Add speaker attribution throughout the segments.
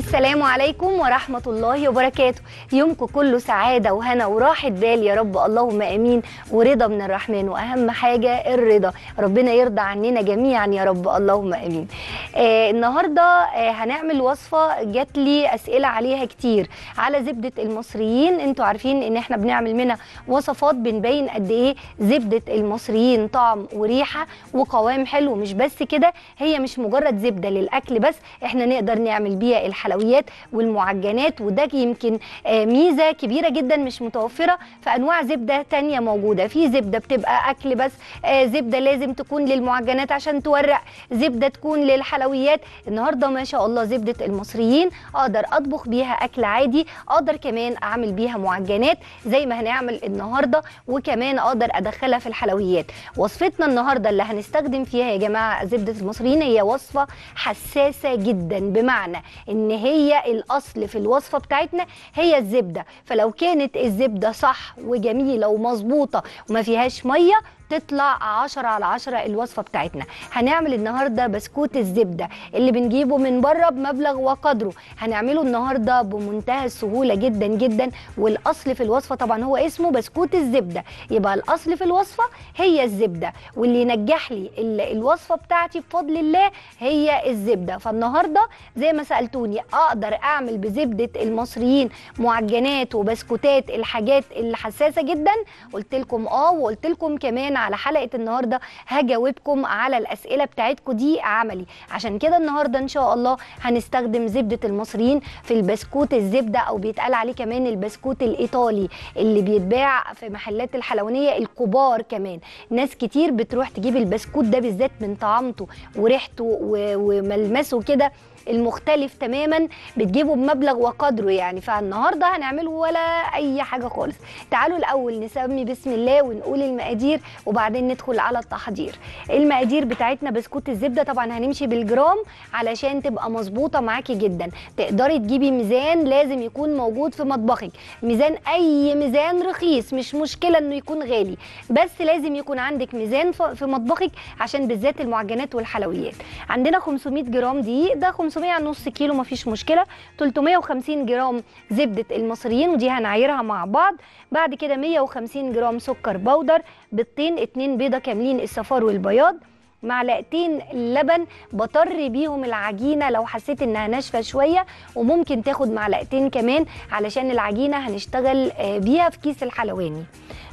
Speaker 1: السلام عليكم ورحمة الله وبركاته. يومكم كله سعادة وهنا وراحة بال يا رب اللهم آمين. ورضا من الرحمن وأهم حاجة الرضا. ربنا يرضى عننا جميعا يا رب اللهم آمين. آه النهاردة آه هنعمل وصفة جات لي أسئلة عليها كتير. على زبدة المصريين أنتوا عارفين إن إحنا بنعمل منها وصفات بنبين قد إيه زبدة المصريين طعم وريحة وقوام حلو. مش بس كده هي مش مجرد زبدة للأكل بس إحنا نقدر نعمل بيها الحلويات والمعجنات وده يمكن آه، ميزة كبيرة جدا مش متوفرة في أنواع زبدة تانية موجودة. في زبدة بتبقى أكل بس آه، زبدة لازم تكون للمعجنات عشان تورق زبدة تكون للحلويات. النهارده ما شاء الله زبدة المصريين أقدر أطبخ بيها أكل عادي أقدر كمان أعمل بيها معجنات زي ما هنعمل النهارده وكمان أقدر أدخلها في الحلويات. وصفتنا النهارده اللي هنستخدم فيها يا جماعة زبدة المصريين هي وصفة حساسة جدا بمعنى إن هي الأصل في الوصفة بتاعتنا هي الزبدة. فلو كانت الزبدة صح وجميلة ومظبوطة وما فيهاش مية تطلع 10 على 10 الوصفة بتاعتنا. هنعمل النهارده بسكوت الزبدة اللي بنجيبه من بره بمبلغ وقدره. هنعمله النهارده بمنتهى السهولة جدا جدا. والأصل في الوصفة طبعا هو اسمه بسكوت الزبدة. يبقى الأصل في الوصفة هي الزبدة. واللي ينجح لي ال- الوصفة بتاعتي بفضل الله هي الزبدة. فالنهاردة زي ما سألتوني أقدر أعمل بزبدة المصريين معجنات وبسكوتات الحاجات الحساسة جدا؟ قلت لكم آه وقلت لكم كمان على حلقة النهارده هجاوبكم على الأسئلة بتاعتكم دي عملي. عشان كده النهارده إن شاء الله هنستخدم زبدة المصريين في البسكوت الزبدة أو بيتقال عليه كمان البسكوت الإيطالي اللي بيتباع في محلات الحلوانية الكبار كمان. ناس كتير بتروح تجيب البسكوت ده بالذات من طعامته وريحته وملمسه كده المختلف تماما بتجيبه بمبلغ وقدره يعني. فالنهارده هنعمله ولا أي حاجة خالص. تعالوا الأول نسمي بسم الله ونقول المقادير وبعدين ندخل على التحضير. المقادير بتاعتنا بسكوت الزبدة طبعا هنمشي بالجرام علشان تبقى مظبوطة معاكي جدا. تقدري تجيبي ميزان لازم يكون موجود في مطبخك. ميزان أي ميزان رخيص مش مشكلة إنه يكون غالي. بس لازم يكون عندك ميزان في مطبخك عشان بالذات المعجنات والحلويات. عندنا 500 جرام دقيق ده 500 على نص كيلو مفيش مشكلة. 350 جرام زبدة المصريين ودي هنعايرها مع بعض. بعد كده 150 جرام سكر بودر بيضتين اتنين بيضة كاملين الصفار والبياض. معلقتين لبن نطري بيهم العجينة لو حسيت إنها ناشفة شوية. وممكن تاخد معلقتين كمان علشان العجينة هنشتغل آه، بيها في كيس الحلواني.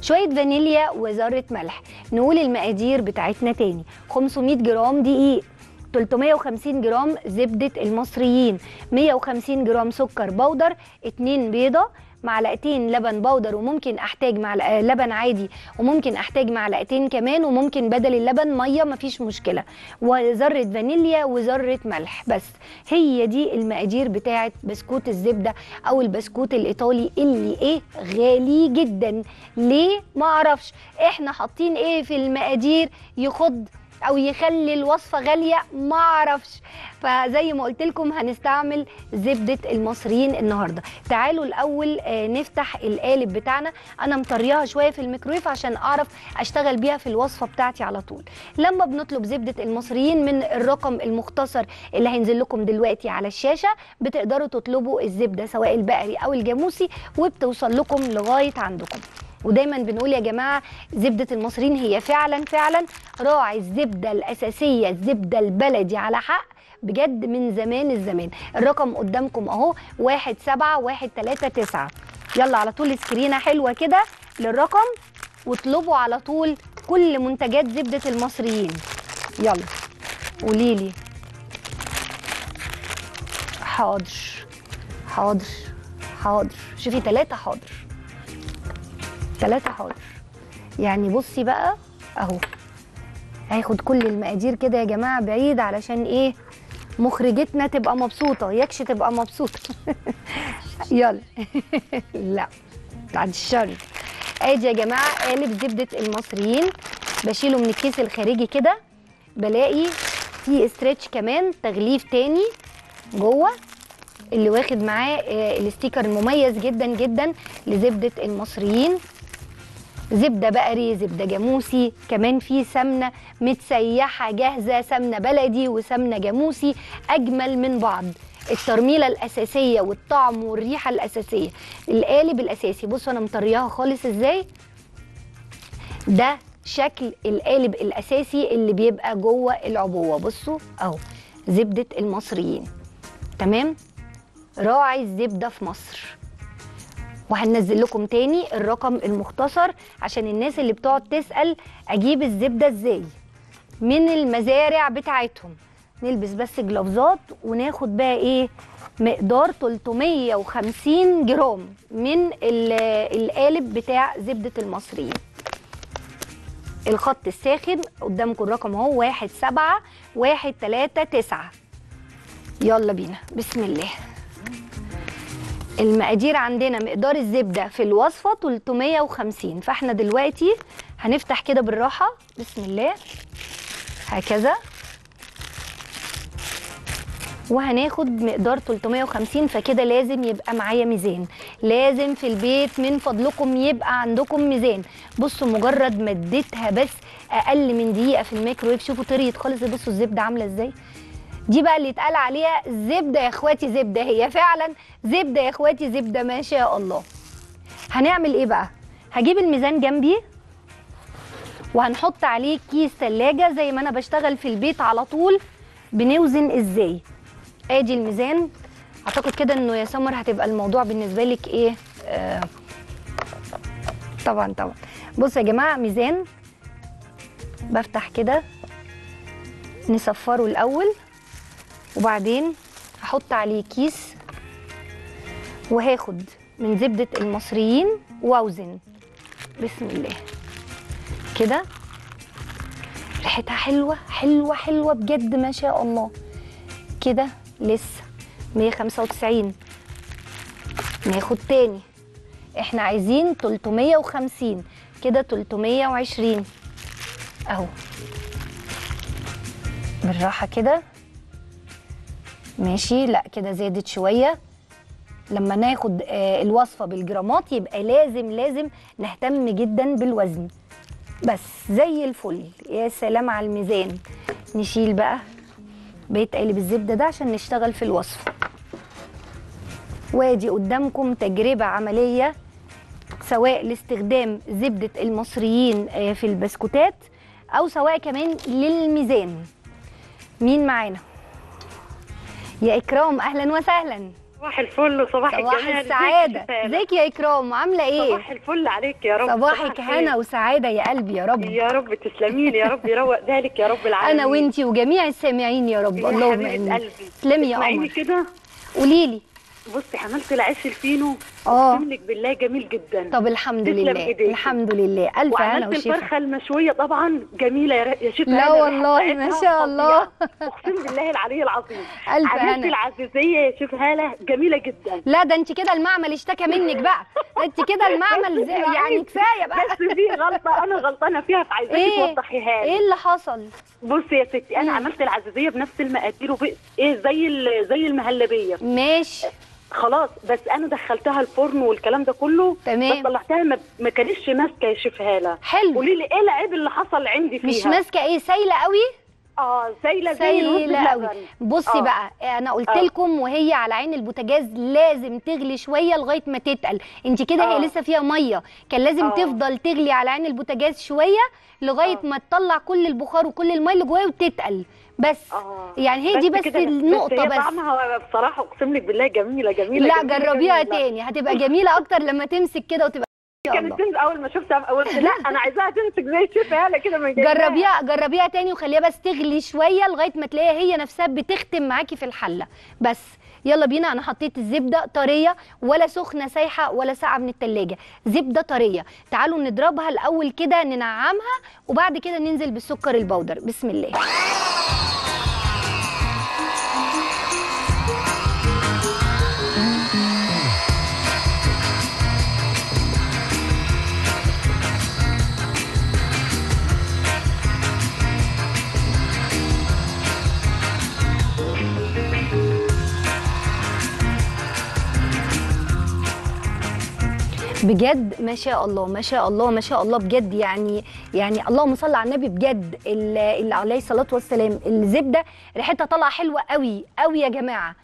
Speaker 1: شوية فانيليا وذرة ملح. نقول المقادير بتاعتنا تاني. 500 جرام دقيق. 350 جرام زبدة المصريين 150 جرام سكر بودر 2 بيضة معلقتين لبن بودر وممكن أحتاج معلقه لبن عادي وممكن أحتاج معلقتين كمان وممكن بدل اللبن مية مفيش مشكلة. وذرة فانيليا وذرة ملح بس. هي دي المقادير بتاعة بسكوت الزبدة أو البسكوت الإيطالي اللي إيه؟ غالي جدا. ليه؟ ما أعرفش. إحنا حاطين إيه في المقادير؟ يخض أو يخلي الوصفة غالية ما أعرفش. فزي ما قلت لكم هنستعمل زبدة المصريين النهارده. تعالوا الأول آه، نفتح القالب بتاعنا. أنا مطرياها شوية في الميكرويف عشان أعرف أشتغل بيها في الوصفة بتاعتي على طول. لما بنطلب زبدة المصريين من الرقم المختصر اللي هينزل لكم دلوقتي على الشاشة بتقدروا تطلبوا الزبدة سواء البقري أو الجاموسي وبتوصل لكم لغاية عندكم. ودايما بنقول يا جماعة زبدة المصريين هي فعلا فعلا راعي الزبدة الأساسية الزبدة البلدي على حق بجد من زمان الزمان. الرقم قدامكم أهو واحد سبعة واحد تلاتة تسعة. يلا على طول سكرينة حلوة كده للرقم واطلبوا على طول كل منتجات زبدة المصريين. يلا قوليلي حاضر حاضر حاضر. شوفي تلاتة حاضر. تلاتة حاضر يعني بصي بقى أهو. هاخد كل المقادير كده يا جماعة بعيد علشان إيه؟ مخرجتنا تبقى مبسوطة يكش تبقى مبسوطه يلا. لا بعد الشر. ادي يا جماعة قالب زبدة المصريين. بشيله من الكيس الخارجي كده. بلاقي فيه استرتش كمان تغليف تاني جوه. اللي واخد معاه آه، الاستيكر المميز جدا جدا لزبدة المصريين. زبدة بقري زبدة جاموسي كمان في سمنة متسيحة جاهزة سمنة بلدي وسمنة جاموسي أجمل من بعض. الترميلة الأساسية والطعم والريحة الأساسية. القالب الأساسي بصوا أنا مطرياها خالص إزاي؟ ده شكل القالب الأساسي اللي بيبقى جوه العبوة. بصوا أهو زبدة المصريين. تمام؟ راعي الزبدة في مصر. وهننزل لكم تاني الرقم المختصر عشان الناس اللي بتقعد تسأل أجيب الزبدة إزاي. من المزارع بتاعتهم. نلبس بس جلافزات وناخد بقى إيه مقدار 350 جرام من ال- القالب بتاع زبدة المصريين. الخط الساخن قدامكم الرقم أهو واحد سبعة واحد تلاتة تسعة. يلا بينا. بسم الله. المقادير عندنا مقدار الزبدة في الوصفة 350 فاحنا دلوقتي هنفتح كده بالراحة. بسم الله. هكذا. وهناخد مقدار 350 فكده لازم يبقى معايا ميزان. لازم في البيت من فضلكم يبقى عندكم ميزان. بصوا مجرد ما اديتها بس أقل من دقيقة في الميكرويف شوفوا طريت خالص. بصوا الزبدة عاملة إزاي. دي بقى اللي اتقال عليها زبدة يا اخواتي زبدة هي فعلا زبدة يا اخواتي زبدة ما شاء الله. هنعمل إيه بقى؟ هجيب الميزان جنبي وهنحط عليه كيس ثلاجه زي ما أنا بشتغل في البيت على طول. بنوزن إزاي؟ ادي الميزان. اعتقد كده انه يا سمر هتبقى الموضوع بالنسبة لك إيه؟ آه طبعا طبعا. بصوا يا جماعة ميزان. بفتح كده نصفره الأول. وبعدين هحط عليه كيس وهاخد من زبدة المصريين واوزن. بسم الله. كده؟ ريحتها حلوة حلوة حلوة بجد ما شاء الله. كده لسه 195 ناخد تاني. إحنا عايزين 350 كده 320 اهو. بالراحة كده. ماشي؟ لا كده زادت شوية. لما ناخد آه، الوصفة بالجرامات يبقى لازم لازم نهتم جدا بالوزن. بس زي الفل. يا سلام على الميزان. نشيل بقى بقيت قالب الزبدة ده عشان نشتغل في الوصفة. وادي قدامكم تجربة عملية سواء لاستخدام زبدة المصريين آه، في البسكوتات أو سواء كمان للميزان. مين معانا؟ يا إكرام أهلا وسهلا.
Speaker 2: صباح الفل
Speaker 1: صباح
Speaker 2: الجمال. شفاء؟
Speaker 1: ازيك يا إكرام عاملة إيه؟
Speaker 2: صباح الفل عليك يا رب.
Speaker 1: صباحك
Speaker 2: صباح
Speaker 1: هنا. وسعادة يا قلبي يا رب.
Speaker 2: يا رب تسلمي لي يا رب يروق بالك يا رب العالمين.
Speaker 1: أنا وإنتي وجميع السامعين يا رب اللهم
Speaker 2: قلبي.
Speaker 1: تسلمي يا قمر.
Speaker 2: كده.
Speaker 1: قولي لي
Speaker 2: بصي عملت العيش الفينو
Speaker 1: آه.
Speaker 2: اقسم لك بالله جميل جدا.
Speaker 1: طب الحمد لله
Speaker 2: إيديكي.
Speaker 1: الحمد لله. ألف
Speaker 2: وعملت
Speaker 1: وشفا
Speaker 2: الفرخة المشوية طبعا جميلة يا شيخ
Speaker 1: لا والله، ما شاء الله.
Speaker 2: أقسم بالله العلي العظيم. عملت
Speaker 1: هنا.
Speaker 2: العزيزية يا شيخ هالة جميلة جدا.
Speaker 1: لا ده أنت كده المعمل اشتكى منك بقى. أنت كده المعمل يعني
Speaker 2: يعني-
Speaker 1: كفاية بقى.
Speaker 2: بس في غلطة أنا غلطانة فيها فعايزاكي
Speaker 1: إيه؟
Speaker 2: توضحيها لي.
Speaker 1: إيه اللي حصل؟
Speaker 2: بصي يا ستي أنا
Speaker 1: مم.
Speaker 2: عملت العزيزية بنفس المقادير وب... إيه زي ال... زي المهلبية.
Speaker 1: ماشي.
Speaker 2: خلاص بس أنا دخلتها الفرن والكلام ده كله
Speaker 1: تمام.
Speaker 2: بس طلعتها ما, ما كانتش ماسكة يا شيف هالة
Speaker 1: حلو
Speaker 2: قولي لي إيه العيب اللي حصل عندي فيها
Speaker 1: مش ماسكة إيه سايلة قوي
Speaker 2: آه سايلة زي
Speaker 1: سايلة قوي. بصي
Speaker 2: آه.
Speaker 1: بقى أنا قلت
Speaker 2: آه.
Speaker 1: لكم وهي على عين البوتاجاز لازم تغلي شوية لغاية ما تتقل انت كده
Speaker 2: آه.
Speaker 1: هي لسه فيها مية كان لازم
Speaker 2: آه.
Speaker 1: تفضل تغلي على عين البوتاجاز شوية لغاية
Speaker 2: آه.
Speaker 1: ما تطلع كل البخار وكل المية اللي جواها وتتقل بس.
Speaker 2: آه.
Speaker 1: يعني هي دي بس
Speaker 2: كده-
Speaker 1: النقطه
Speaker 2: هي
Speaker 1: بس.
Speaker 2: طعمها بصراحة أقسم لك بالله جميلة جميلة
Speaker 1: لا
Speaker 2: جميلة
Speaker 1: جربيها
Speaker 2: جميلة.
Speaker 1: تاني. هتبقى جميلة أكتر لما تمسك كده وتبقى
Speaker 2: كانت. تنزل أول ما شفتها قلت لا أنا عايزاها تمسك زي شيف هاله كده من.
Speaker 1: جربيها جربيها تاني وخليها بس تغلي شوية لغاية ما تلاقيها هي نفسها بتختم معاكي في الحلة. بس يلا بينا. أنا حطيت الزبده طرية ولا سخنة سايحة ولا ساقعة من التلاجة. زبدة طرية. تعالوا نضربها الأول كده ننعمها وبعد كده ننزل بالسكر البودر بسم الله. بجد ما شاء الله ما شاء الله ما شاء الله بجد يعني يعني اللهم صل على النبي بجد. ال- اللي عليه الصلاة والسلام. الزبدة ريحتها طالعة حلوة قوي قوي يا جماعة.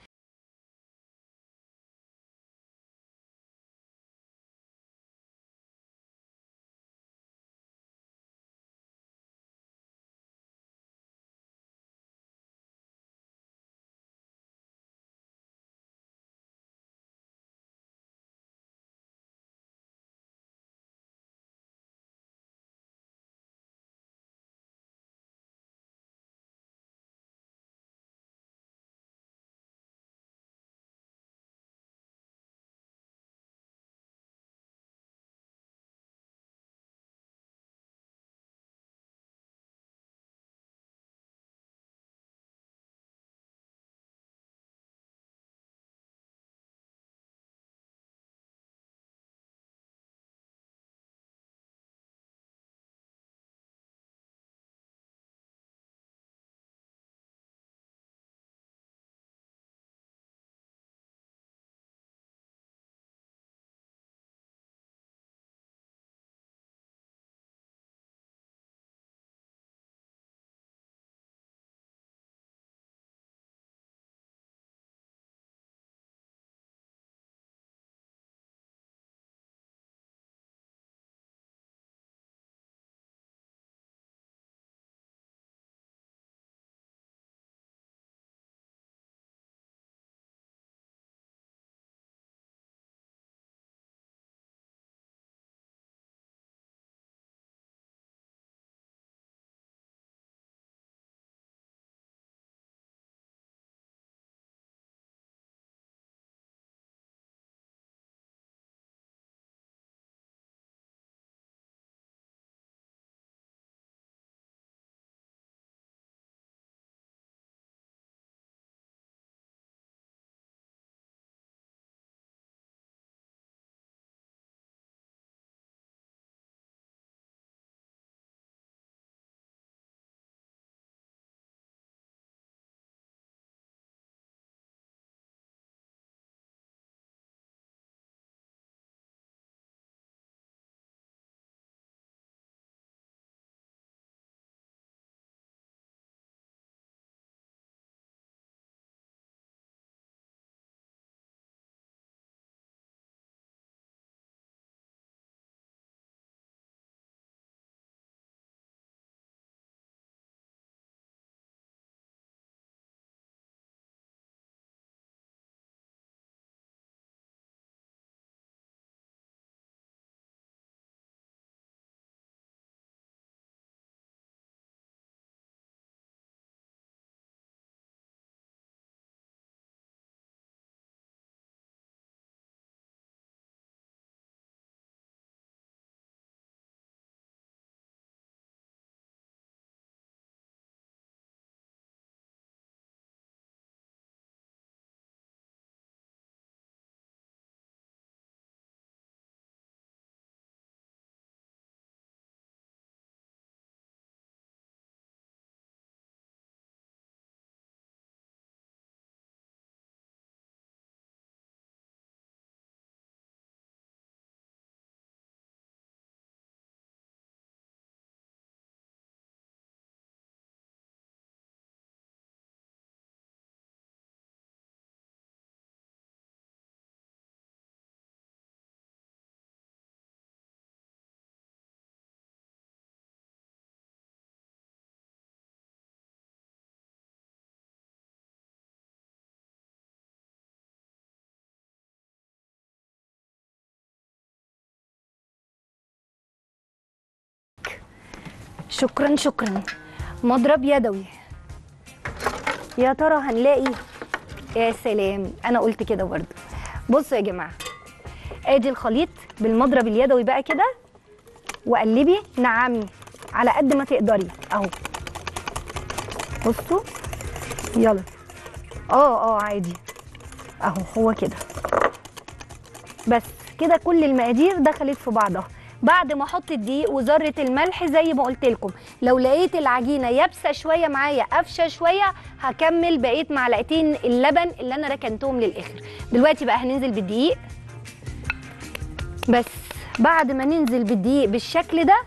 Speaker 1: شكرا شكرا. مضرب يدوي. يا ترى هنلاقي؟ يا سلام أنا قلت كده برضو بصوا يا جماعة آدي الخليط بالمضرب اليدوي بقى كده وقلبي نعمي على قد ما تقدري أهو. بصوا يلا. آه آه عادي. أهو هو كده. بس كده كل المقادير دخلت في بعضها. بعد ما أحط الدقيق وذرة الملح زي ما قلت لكم. لو لقيت العجينة يابسة شوية معايا قافشه شوية هكمل بقية معلقتين اللبن اللي أنا ركنتهم للآخر. دلوقتي بقى هننزل بالدقيق. بس بعد ما ننزل بالدقيق بالشكل ده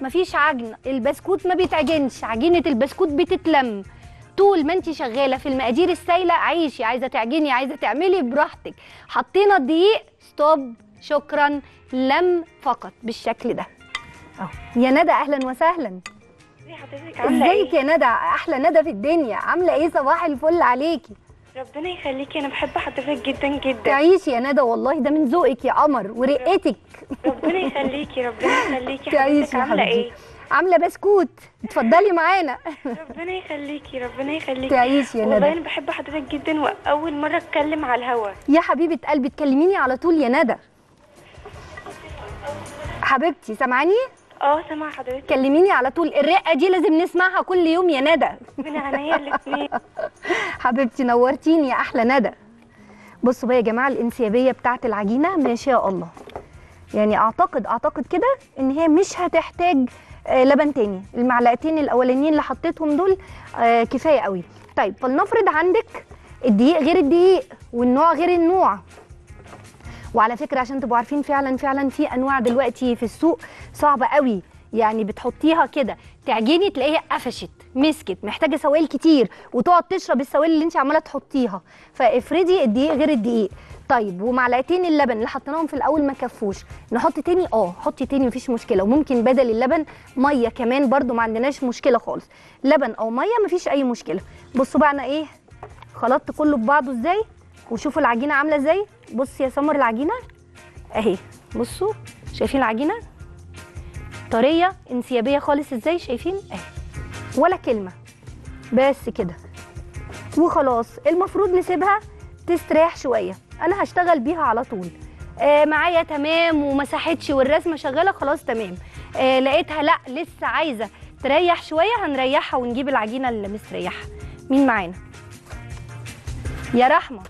Speaker 1: مفيش عجن. البسكوت ما بيتعجنش. عجينة البسكوت بتتلم. طول ما انت شغالة في المقادير السايلة عيشي. عايزة تعجني عايزة تعملي براحتك. حطينا الدقيق. ستوب. شكرا. لم فقط بالشكل ده. اهو يا ندى أهلا وسهلا.
Speaker 3: عاملة
Speaker 1: إزيك
Speaker 3: إيه؟
Speaker 1: يا ندى؟ أحلى ندى في الدنيا. عاملة إيه؟ صباح الفل عليكي.
Speaker 3: ربنا يخليكي. أنا بحب حضرتك جدا جدا.
Speaker 1: تعيشي يا ندى والله. ده من ذوقك يا قمر ورقتك.
Speaker 3: ربنا يخليكي ربنا يخليكي.
Speaker 1: تعيشي عاملة
Speaker 3: إيه؟
Speaker 1: عاملة بسكوت. اتفضلي معانا.
Speaker 3: ربنا يخليكي ربنا يخليكي.
Speaker 1: تعيشي يا
Speaker 3: والله
Speaker 1: ندى.
Speaker 3: أنا بحب حضرتك جدا وأول مرة أتكلم على الهوا.
Speaker 1: يا حبيبة قلبي تكلميني على طول يا ندى. حبيبتي سامعاني؟
Speaker 3: آه سامعة حضرتك.
Speaker 1: كلميني على طول. الرقة دي لازم نسمعها كل يوم يا ندى.
Speaker 3: من عينيا الاثنين
Speaker 1: حبيبتي نورتيني. يا أحلى ندى. بصوا بقى يا جماعة الانسيابية بتاعت العجينة ما شاء الله. يعني أعتقد أعتقد كده إن هي مش هتحتاج آه، لبن تاني. المعلقتين الأولانيين اللي حطيتهم دول آه، كفاية قوي. طيب فلنفرض عندك الدقيق غير الدقيق والنوع غير النوع. وعلى فكرة عشان تبقوا عارفين فعلا فعلا في أنواع دلوقتي في السوق صعبة قوي. يعني بتحطيها كده تعجني تلاقيها قفشت مسكت محتاجة سوائل كتير وتقعد تشرب السوائل اللي انت عمالة تحطيها. فافردي الدقيق غير الدقيق. طيب ومعلقتين اللبن اللي حطيناهم في الأول ما كفوش. نحط تاني؟ آه حطي تاني مفيش مشكلة. وممكن بدل اللبن مية كمان برده ما عندناش مشكلة خالص. لبن أو مية مفيش أي مشكلة. بصوا بقى أنا إيه خلطت كله ببعضه إزاي؟ وشوفوا العجينة عاملة إزاي. بصي يا سمر العجينة. أهي بصوا شايفين العجينة؟ طرية انسيابية خالص. إزاي؟ شايفين؟ أهي ولا كلمة بس كده. وخلاص المفروض نسيبها تستريح شوية. أنا هشتغل بيها على طول. آه معايا تمام وما ساحتش والرسمة شغالة خلاص تمام. آه لقيتها لأ لسه عايزة تريح شوية هنريحها ونجيب العجينة اللي مستريحة. مين معانا؟ يا رحمة.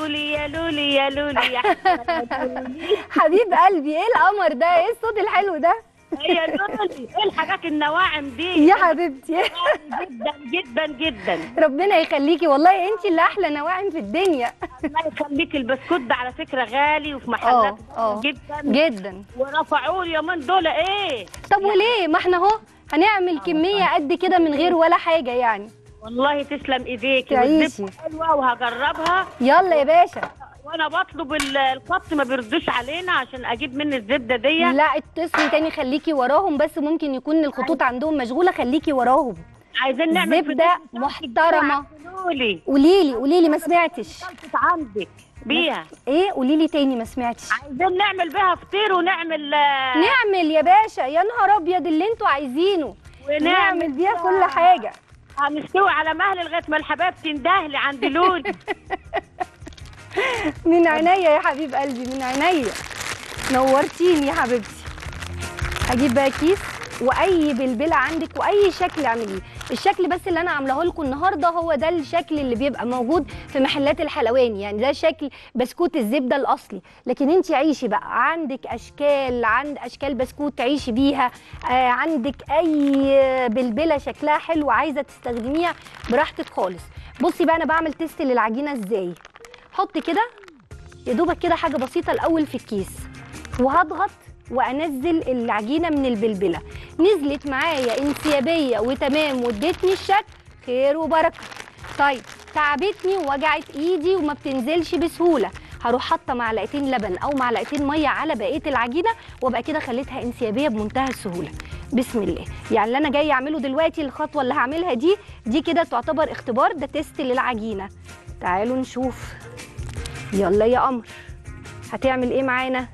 Speaker 2: لولي يا لولي يا لولي يا
Speaker 1: حبيب قلبي إيه القمر ده؟ إيه الصوت الحلو ده؟
Speaker 2: يا لولي. إيه الحاجات النواعم دي؟
Speaker 1: يا حبيبتي.
Speaker 2: جدا جدا جدا.
Speaker 1: ربنا يخليكي. والله انت اللي أحلى نواعم في الدنيا.
Speaker 2: الله يخليك البسكوت ده على فكرة غالي وفي محلات
Speaker 1: آه
Speaker 2: جدا.
Speaker 1: جدا.
Speaker 2: ورفعوه اليومين دول. إيه؟
Speaker 1: طب وليه؟ ما إحنا أهو هنعمل كمية قد كده من غير ولا حاجة يعني.
Speaker 2: والله تسلم ايديكي
Speaker 1: تعيشي.
Speaker 2: حلوة وهجربها.
Speaker 1: يلا يا باشا.
Speaker 2: وأنا بطلب ال- الخط ما بيردوش علينا عشان أجيب مني الزبدة دي.
Speaker 1: لا اتصلي تاني خليكي وراهم. بس ممكن يكون الخطوط عندهم مشغولة خليكي وراهم.
Speaker 2: عايزين نعمل
Speaker 1: زبدة
Speaker 2: فطير
Speaker 1: محترمة.
Speaker 2: لولي
Speaker 1: قوليلي قوليلي ما سمعتش.
Speaker 2: عندك بيها.
Speaker 1: إيه؟ قوليلي تاني ما سمعتش.
Speaker 2: عايزين نعمل بيها فطير ونعمل آه،
Speaker 1: نعمل يا باشا. يا نهار أبيض اللي أنتوا عايزينه. نعمل بيها كل حاجة.
Speaker 2: هنستوي على مهل لغاية ما الحباب تندهلي عند لولي
Speaker 1: من عينيا يا حبيب قلبي من عينيا. نورتيني يا حبيبتي. هجيب بقى كيس؟ وأي بلبلة عندك وأي شكل اعمليه. الشكل بس اللي أنا عاملاه لكم النهارده هو ده الشكل اللي بيبقى موجود في محلات الحلواني. يعني ده شكل بسكوت الزبدة الأصلي. لكن أنت عيشي بقى. عندك أشكال عند أشكال بسكوت تعيشي بيها. آه عندك أي بلبلة شكلها حلو عايزة تستخدميها براحتك خالص. بصي بقى أنا بعمل تيست للعجينة إزاي. حط كده يا دوبك كده حاجة بسيطة الأول في الكيس. وهضغط وأنزل العجينة من البلبلة. نزلت معايا انسيابية وتمام وادتني الشكل خير وبركة. طيب تعبتني ووجعت إيدي وما بتنزلش بسهولة. هروح حاطه معلقتين لبن أو معلقتين مية على بقية العجينة وأبقى كده خليتها انسيابية بمنتهى السهولة. بسم الله. يعني اللي أنا جاي أعمله دلوقتي الخطوة اللي هعملها دي دي كده تعتبر اختبار ده تيست للعجينة. تعالوا نشوف. يلا يا قمر. هتعمل إيه معانا؟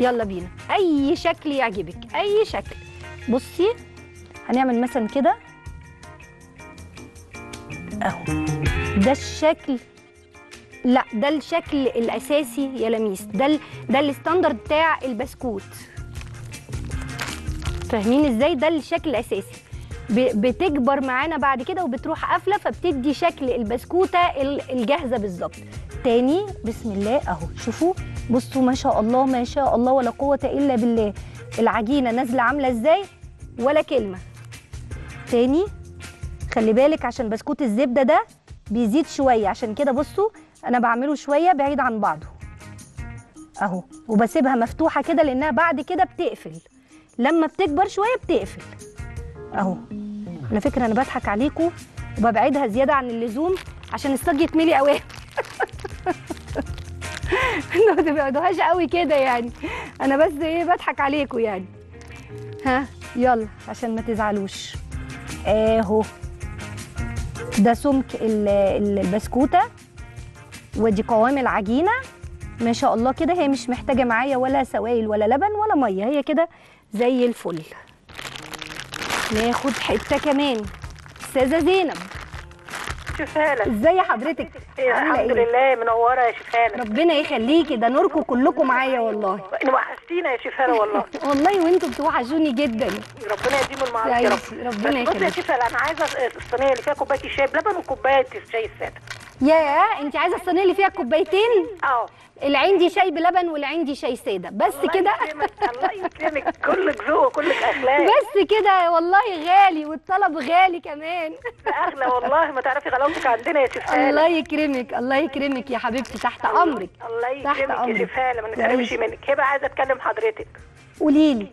Speaker 1: يلا بينا. أي شكل يعجبك أي شكل. بصي هنعمل مثلا كده. أهو. ده الشكل. لا ده الشكل الأساسي يا لميس. ده ال... ده الستاندرد بتاع البسكوت. فاهمين إزاي؟ ده الشكل الأساسي. ب... بتكبر معانا بعد كده وبتروح قافلة فبتدي شكل البسكوتة ال- الجاهزة بالظبط. تاني بسم الله أهو. شوفوا. بصوا ما شاء الله ما شاء الله ولا قوة إلا بالله. العجينة نازلة عاملة إزاي؟ ولا كلمة. تاني خلي بالك عشان بسكوت الزبدة ده بيزيد شوية. عشان كده بصوا أنا بعمله شوية بعيد عن بعضه. أهو وبسيبها مفتوحة كده لأنها بعد كده بتقفل. لما بتكبر شوية بتقفل. أهو على فكرة أنا بضحك عليكم وببعدها زيادة عن اللزوم عشان الصاج يتملي قوي ما تبعدوهاش قوي كده يعني. أنا بس إيه بضحك عليكم يعني. ها؟ يلا عشان ما تزعلوش. آهو. ده سمك ال- ال- البسكوتة. ودي قوام العجينة. ما شاء الله كده هي مش محتاجة معايا ولا سوائل ولا لبن ولا مية. هي كده زي الفل. ناخد حتة كمان. أستاذة زينب.
Speaker 4: شفالة.
Speaker 1: إزاي حضرتك؟ عاملة
Speaker 4: الحمد؟ لله منورة يا شفالة.
Speaker 1: ربنا يخليكي ده نوركم كلكم معايا والله.
Speaker 4: وحشتينا يا شفالة والله.
Speaker 1: والله وانتوا بتوحشوني جدا.
Speaker 4: ربنا يديم المعروف يا رب.
Speaker 1: ربنا
Speaker 4: بس بصي يا شفالة أنا عايزة الصينية اللي فيها كوباية الشاي بلبن وكوباية الشاي السادة.
Speaker 1: يا انت عايزة الصينيه اللي فيها كوبايتين؟
Speaker 4: آه.
Speaker 1: اللي عندي شاي بلبن واللي عندي شاي سادة. بس كده.
Speaker 4: الله يكرمك كلك ذوق وكلك أخلاق
Speaker 1: بس كده والله غالي والطلب غالي كمان.
Speaker 4: أغلى والله ما تعرفي غلاوتك عندنا يا شفالة
Speaker 1: الله يكرمك الله يكرمك يا حبيبتي تحت أمرك
Speaker 4: الله يكرمك. يا شفالة ما نتكلمش منك. هبة عايزة أتكلم حضرتك.
Speaker 1: قولي لي.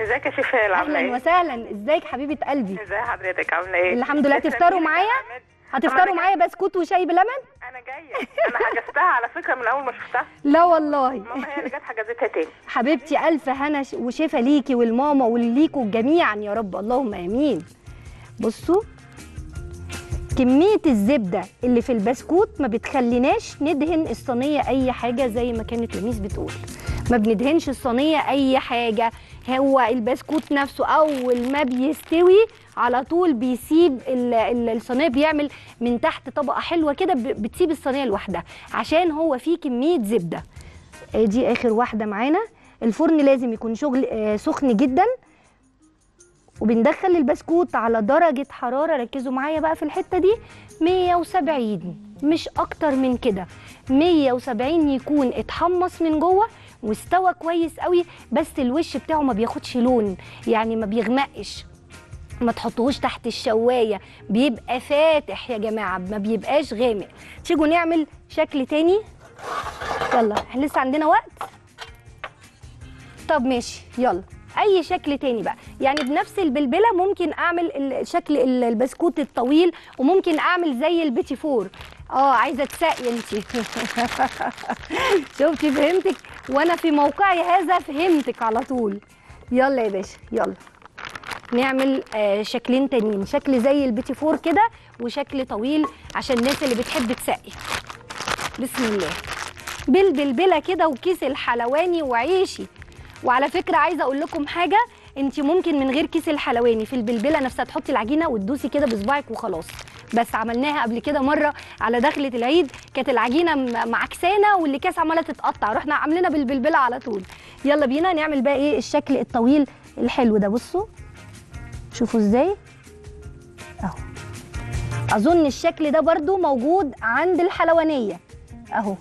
Speaker 4: إزيك يا شفالة
Speaker 1: أهلا وسهلا. إزيك حبيبة قلبي؟
Speaker 4: ازي حضرتك؟ عاملة إيه؟
Speaker 1: الحمد لله تفطروا معايا؟ هتفطروا معايا بسكوت وشاي بلبن؟
Speaker 4: أنا جاية. أنا حجزتها على فكرة من أول ما شفتها.
Speaker 1: لا والله.
Speaker 4: ماما هي اللي جت حجزتها تاني.
Speaker 1: حبيبتي ألف هنا وشفا ليكي والماما وليكوا جميعا يا رب. اللهم آمين. بصوا كمية الزبدة اللي في البسكوت ما بتخليناش ندهن الصينية أي حاجة زي ما كانت لميس بتقول. ما بندهنش الصينية أي حاجة. هو البسكوت نفسه أول ما بيستوي على طول بيسيب ال- ال- الصينية بيعمل من تحت طبقة حلوة كده بتسيب الصينية لوحدها عشان هو فيه كمية زبدة. دي آخر واحدة معانا. الفرن لازم يكون شغل آه، سخن جدا. وبندخل البسكوت على درجة حرارة ركزوا معايا بقى في الحتة دي 170 مش أكتر من كده. 170 يكون اتحمص من جوه واستوى كويس قوي بس الوش بتاعه ما بياخدش لون يعني ما بيغمقش. ما تحطوهوش تحت الشواية بيبقى فاتح يا جماعة ما بيبقاش غامق. تيجوا نعمل شكل تاني؟ يلا إحنا لسه عندنا وقت؟ طب ماشي يلا. أي شكل تاني بقى. يعني بنفس البلبلة ممكن أعمل شكل ال- البسكوت الطويل وممكن أعمل زي البيتي فور. آه عايزة تسقي انت شفتي فهمتك؟ وأنا في موقعي هذا فهمتك على طول. يلا يا باشا يلا. نعمل آه شكلين تانيين. شكل زي البيتي فور كده وشكل طويل عشان الناس اللي بتحب تسقي. بسم الله. بالبلبله كده وكيس الحلواني وعيشي. وعلى فكرة عايزة أقول لكم حاجة انت ممكن من غير كيس الحلواني في البلبلة نفسها تحطي العجينة وتدوسي كده بصباعك وخلاص. بس عملناها قبل كده مرة على دخلة العيد. كانت العجينة معكسانة واللي كاس عمالة تتقطع. رحنا عاملينها بالبلبلة على طول. يلا بينا نعمل بقى إيه الشكل الطويل الحلو ده. بصوا. شوفوا إزاي. أهو. أظن الشكل ده برضو موجود عند الحلوانية. أهو.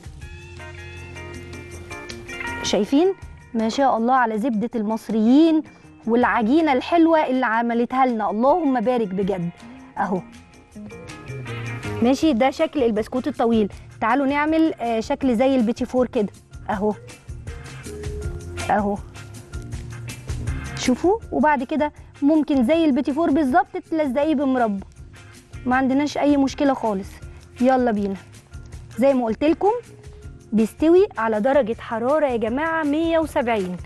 Speaker 1: شايفين؟ ما شاء الله على زبدة المصريين والعجينة الحلوة اللي عملتها لنا. اللهم بارك بجد. أهو. ماشي؟ ده شكل البسكوت الطويل. تعالوا نعمل آه، شكل زي البيتي فور كده. اهو. اهو. شوفوا. وبعد كده ممكن زي البيتي فور بالظبط تلزقيه بمربى. ما عندناش أي مشكلة خالص. يلا بينا. زي ما قلت لكم بيستوي على درجة حرارة يا جماعة 170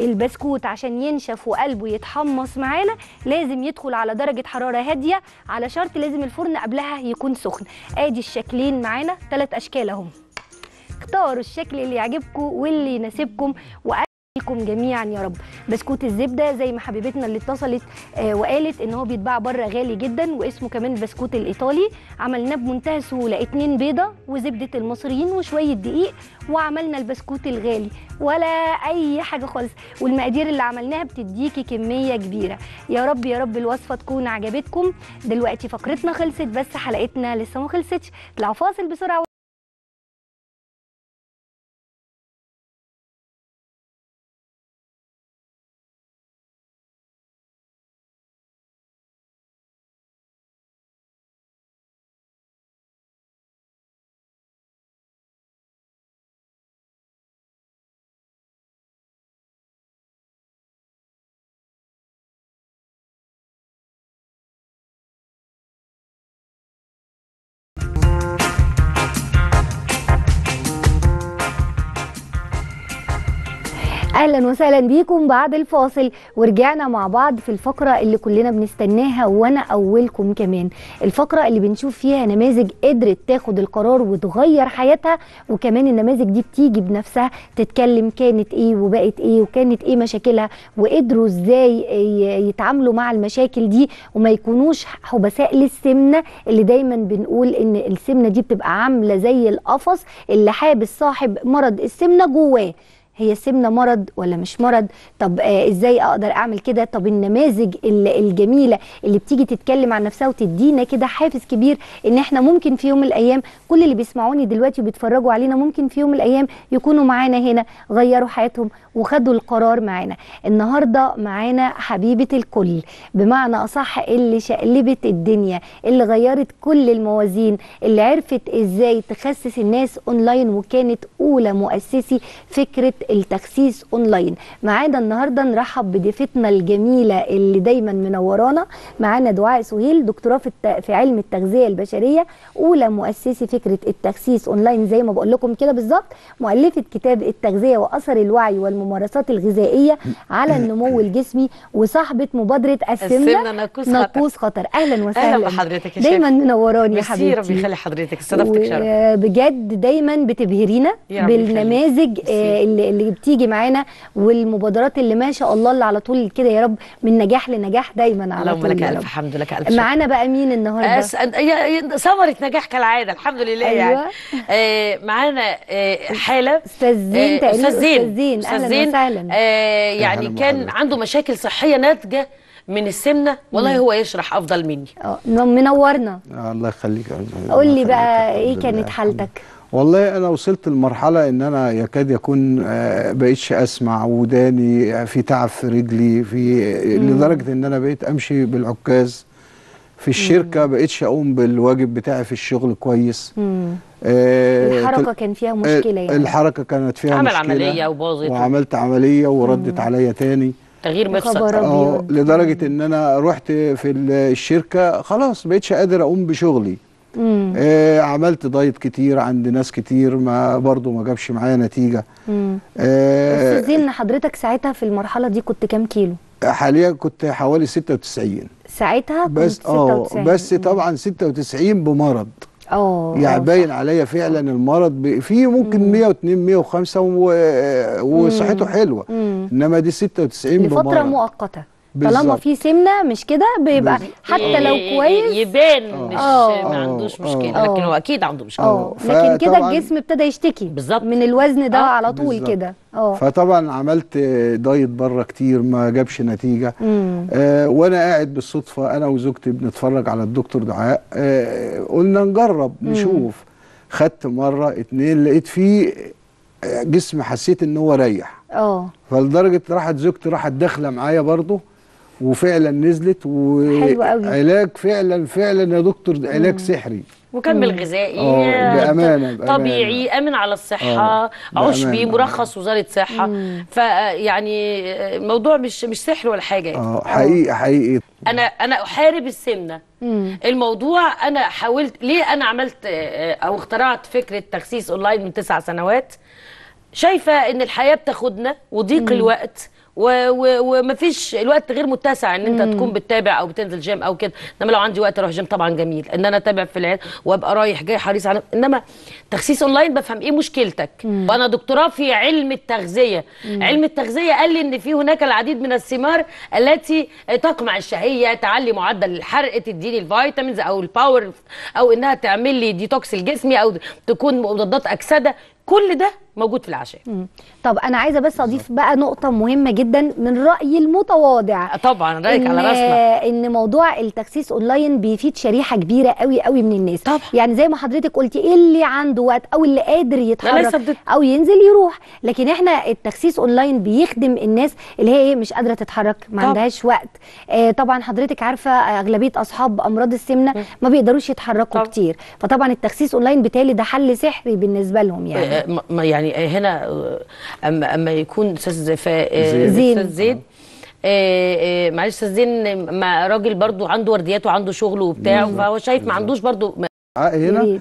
Speaker 1: البسكوت عشان ينشف وقلبه يتحمص معانا لازم يدخل على درجة حرارة هادية على شرط لازم الفرن قبلها يكون سخن. ادي الشكلين معانا ثلاث أشكال اهم اختاروا الشكل اللي يعجبكم واللي يناسبكم ويشفيكم جميعا يا رب. بسكوت الزبدة زي ما حبيبتنا اللي اتصلت آه وقالت إن هو بيتباع بره غالي جدا واسمه كمان البسكوت الإيطالي. عملناه بمنتهى السهولة اتنين بيضة وزبدة المصريين وشوية دقيق وعملنا البسكوت الغالي. ولا أي حاجة خالص. والمقادير اللي عملناها بتديكي كمية كبيرة. يا رب يا رب الوصفة تكون عجبتكم. دلوقتي فقرتنا خلصت بس حلقتنا لسه ما خلصتش. اطلعوا فاصل بسرعة أهلا وسهلا بيكم بعد الفاصل. ورجعنا مع بعض في الفقرة اللي كلنا بنستناها وأنا أولكم كمان. الفقرة اللي بنشوف فيها نماذج قدرت تاخد القرار وتغير حياتها وكمان النماذج دي بتيجي بنفسها تتكلم كانت إيه وبقت إيه وكانت إيه مشاكلها وقدروا إزاي يتعاملوا مع المشاكل دي وما يكونوش حبساء للسمنة اللي دايما بنقول إن السمنة دي بتبقى عاملة زي القفص اللي حابس صاحب مرض السمنة جواه. هي السمنه مرض ولا مش مرض؟ طب آه إزاي أقدر أعمل كده؟ طب النماذج ال- الجميلة اللي بتيجي تتكلم عن نفسها وتدينا كده حافز كبير إن إحنا ممكن في يوم من الأيام كل اللي بيسمعوني دلوقتي وبيتفرجوا علينا ممكن في يوم من الأيام يكونوا معانا هنا غيروا حياتهم وخدوا القرار معانا. النهارده معانا حبيبة الكل بمعنى أصح اللي شقلبت الدنيا اللي غيرت كل الموازين اللي عرفت إزاي تخسس الناس اونلاين وكانت أولى مؤسسي فكرة التخسيس أونلاين معانا النهارده نرحب بضيفتنا الجميلة اللي دايما منورانا معانا دعاء سهيل دكتوراه في, الت... في علم التغذية البشرية أولى مؤسسي فكرة التخسيس أونلاين زي ما بقول لكم كده بالظبط مؤلفة كتاب التغذية وأثر الوعي والممارسات الغذائية على النمو الجسمي وصاحبة مبادرة السمنه
Speaker 5: ناقوس خطر.
Speaker 1: خطر أهلا وسهلا
Speaker 5: أهلا بحضرتك يا
Speaker 1: دايما. منوراني يا حبيبتي
Speaker 5: ربي يخلي حضرتك استضافتك شرف
Speaker 1: وبجد دايما بتبهرينا. بالنماذج آه،. اللي, اللي بتيجي معانا والمبادرات اللي ما شاء الله اللي على طول كده يا رب من نجاح لنجاح دايما على
Speaker 5: اللهم
Speaker 1: طول
Speaker 5: لك
Speaker 1: يا
Speaker 5: ألف
Speaker 1: رب.
Speaker 5: حمد لك ألف.
Speaker 1: معانا بقى مين النهارده؟
Speaker 5: أس... ثمرة نجاح كالعادة الحمد لله
Speaker 1: أيوة.
Speaker 5: يعني آه معانا آه حالة.
Speaker 1: أستاذ زين
Speaker 5: آه،
Speaker 1: تقريبا
Speaker 5: أستاذ زين
Speaker 1: أهلا زين، وسهلا.
Speaker 5: آه يعني
Speaker 6: أهلا
Speaker 5: كان. عنده مشاكل صحية ناتجة من السمنة والله هو يشرح أفضل مني.
Speaker 1: آه منورنا.
Speaker 6: الله يخليك.
Speaker 1: قول لي بقى.
Speaker 6: إيه
Speaker 1: كانت. حالتك؟
Speaker 6: والله أنا وصلت لمرحلة إن أنا يكاد يكون آه، بقيتش أسمع وداني في تعب في رجلي في لدرجة إن أنا بقيت أمشي بالعكاز. في الشركة بقيتش أقوم بالواجب بتاعي في الشغل كويس.
Speaker 1: مم.
Speaker 6: آه، الحركة
Speaker 1: كان فيها مشكلة
Speaker 6: آه،
Speaker 1: يعني؟
Speaker 6: الحركة كانت فيها
Speaker 5: عمل
Speaker 6: مشكلة.
Speaker 5: عملية وباظت.
Speaker 6: وعملت عملية وردت عليا تاني.
Speaker 5: تغيير مفصل
Speaker 1: آه.
Speaker 6: لدرجة إن أنا رحت في الشركة خلاص بقيتش قادر أقوم بشغلي.
Speaker 1: مم.
Speaker 6: آه عملت دايت كتير عند ناس كتير ما برضو ما جابش معايا نتيجة.
Speaker 1: مم.
Speaker 6: آه
Speaker 1: أستاذ زين حضرتك ساعتها في المرحلة دي كنت كام كيلو؟
Speaker 6: حاليا كنت حوالي 96
Speaker 1: ساعتها كنت
Speaker 6: بس آه
Speaker 1: 96
Speaker 6: بس طبعا 96 بمرض.
Speaker 1: آه
Speaker 6: يعني
Speaker 1: آه،
Speaker 6: باين عليا فعلا المرض فيه ممكن 102 105 و- وصحته حلوة.
Speaker 1: مم.
Speaker 6: إنما دي 96
Speaker 1: لفترة
Speaker 6: بمرض.
Speaker 1: مؤقتة. طالما. في سمنة مش كده؟ بيبقى. حتى لو
Speaker 5: ي-
Speaker 1: كويس
Speaker 5: يبان مش
Speaker 1: آه.
Speaker 5: ما عندوش
Speaker 6: آه.
Speaker 5: مشكلة لكن هو أكيد عنده مشكلة.
Speaker 1: آه.
Speaker 6: ف-
Speaker 1: لكن كده الجسم ابتدى يشتكي
Speaker 5: بالظبط.
Speaker 1: من الوزن ده
Speaker 5: آه،
Speaker 1: على طول. كده. آه.
Speaker 6: فطبعا عملت دايت بره كتير ما جابش نتيجة.
Speaker 1: مم.
Speaker 6: آه وأنا قاعد بالصدفة أنا وزوجتي بنتفرج على الدكتور دعاء. آه قلنا نجرب نشوف. خدت مرة اتنين لقيت فيه آه، جسم حسيت إن هو ريح.
Speaker 1: آه.
Speaker 6: فلدرجة راحت زوجتي راحت داخلة معايا برضه. وفعلا نزلت. وعلاج فعلا فعلا يا دكتور علاج سحري.
Speaker 5: مكمل غذائي
Speaker 6: آه، بأمانة، بأمانة.
Speaker 5: طبيعي آمن على الصحة
Speaker 6: آه،
Speaker 5: عشبي. مرخص وزارة صحة. فيعني الموضوع مش مش سحر ولا حاجة.
Speaker 6: آه حقيقي حقيقي.
Speaker 5: أنا أنا أحارب السمنة.
Speaker 1: مم.
Speaker 5: الموضوع أنا حاولت ليه أنا عملت آه، أو اخترعت فكرة تخسيس أونلاين من تسع سنوات؟ شايفة إن الحياة بتاخدنا وضيق الوقت ومفيش الوقت غير متسع إن أنت تكون بتتابع أو بتنزل جيم أو كده. إنما لو عندي وقت أروح جيم طبعا جميل. إن أنا أتابع في العيادة وأبقى رايح جاي حريص على إنما تخسيس أونلاين بفهم إيه مشكلتك. وأنا دكتوراه في علم التغذية. علم التغذية قال لي إن في هناك العديد من الثمار التي تقمع الشهية تعلي معدل الحرق تديني ال vitamins أو ال power أو إنها تعمل لي ديتوكس الجسمي أو تكون مضادات أكسدة. كل ده موجود في الأعشاب.
Speaker 1: طب أنا عايزة بس أضيف بقى نقطة مهمة جدا من رايي المتواضع.
Speaker 5: طبعا رأيك على رأسنا.
Speaker 1: إن موضوع التخسيس أونلاين بيفيد شريحة كبيرة قوي قوي من الناس.
Speaker 5: طبعا.
Speaker 1: يعني زي ما حضرتك قلتي إيه اللي عنده وقت أو اللي قادر يتحرك. أو ينزل يروح. لكن إحنا التخسيس أونلاين بيخدم الناس اللي هي إيه مش قادرة تتحرك ما. عندهاش وقت. آه طبعا حضرتك عارفة أغلبية أصحاب أمراض السمنة ما بيقدروش يتحركوا
Speaker 5: طبعا.
Speaker 1: كتير. فطبعا التخسيس أونلاين بالتالي ده حل سحري بالنسبة لهم يعني.
Speaker 5: آه، ما- ما يعني آه، هنا آه، أما أما يكون أستاذ آه،
Speaker 1: زين.
Speaker 5: أستاذ زين آه، آه، معلش أستاذ زين راجل برضو عنده ورديات وعنده شغله وبتاع فهو شايف ما عندوش برضو
Speaker 6: هنا.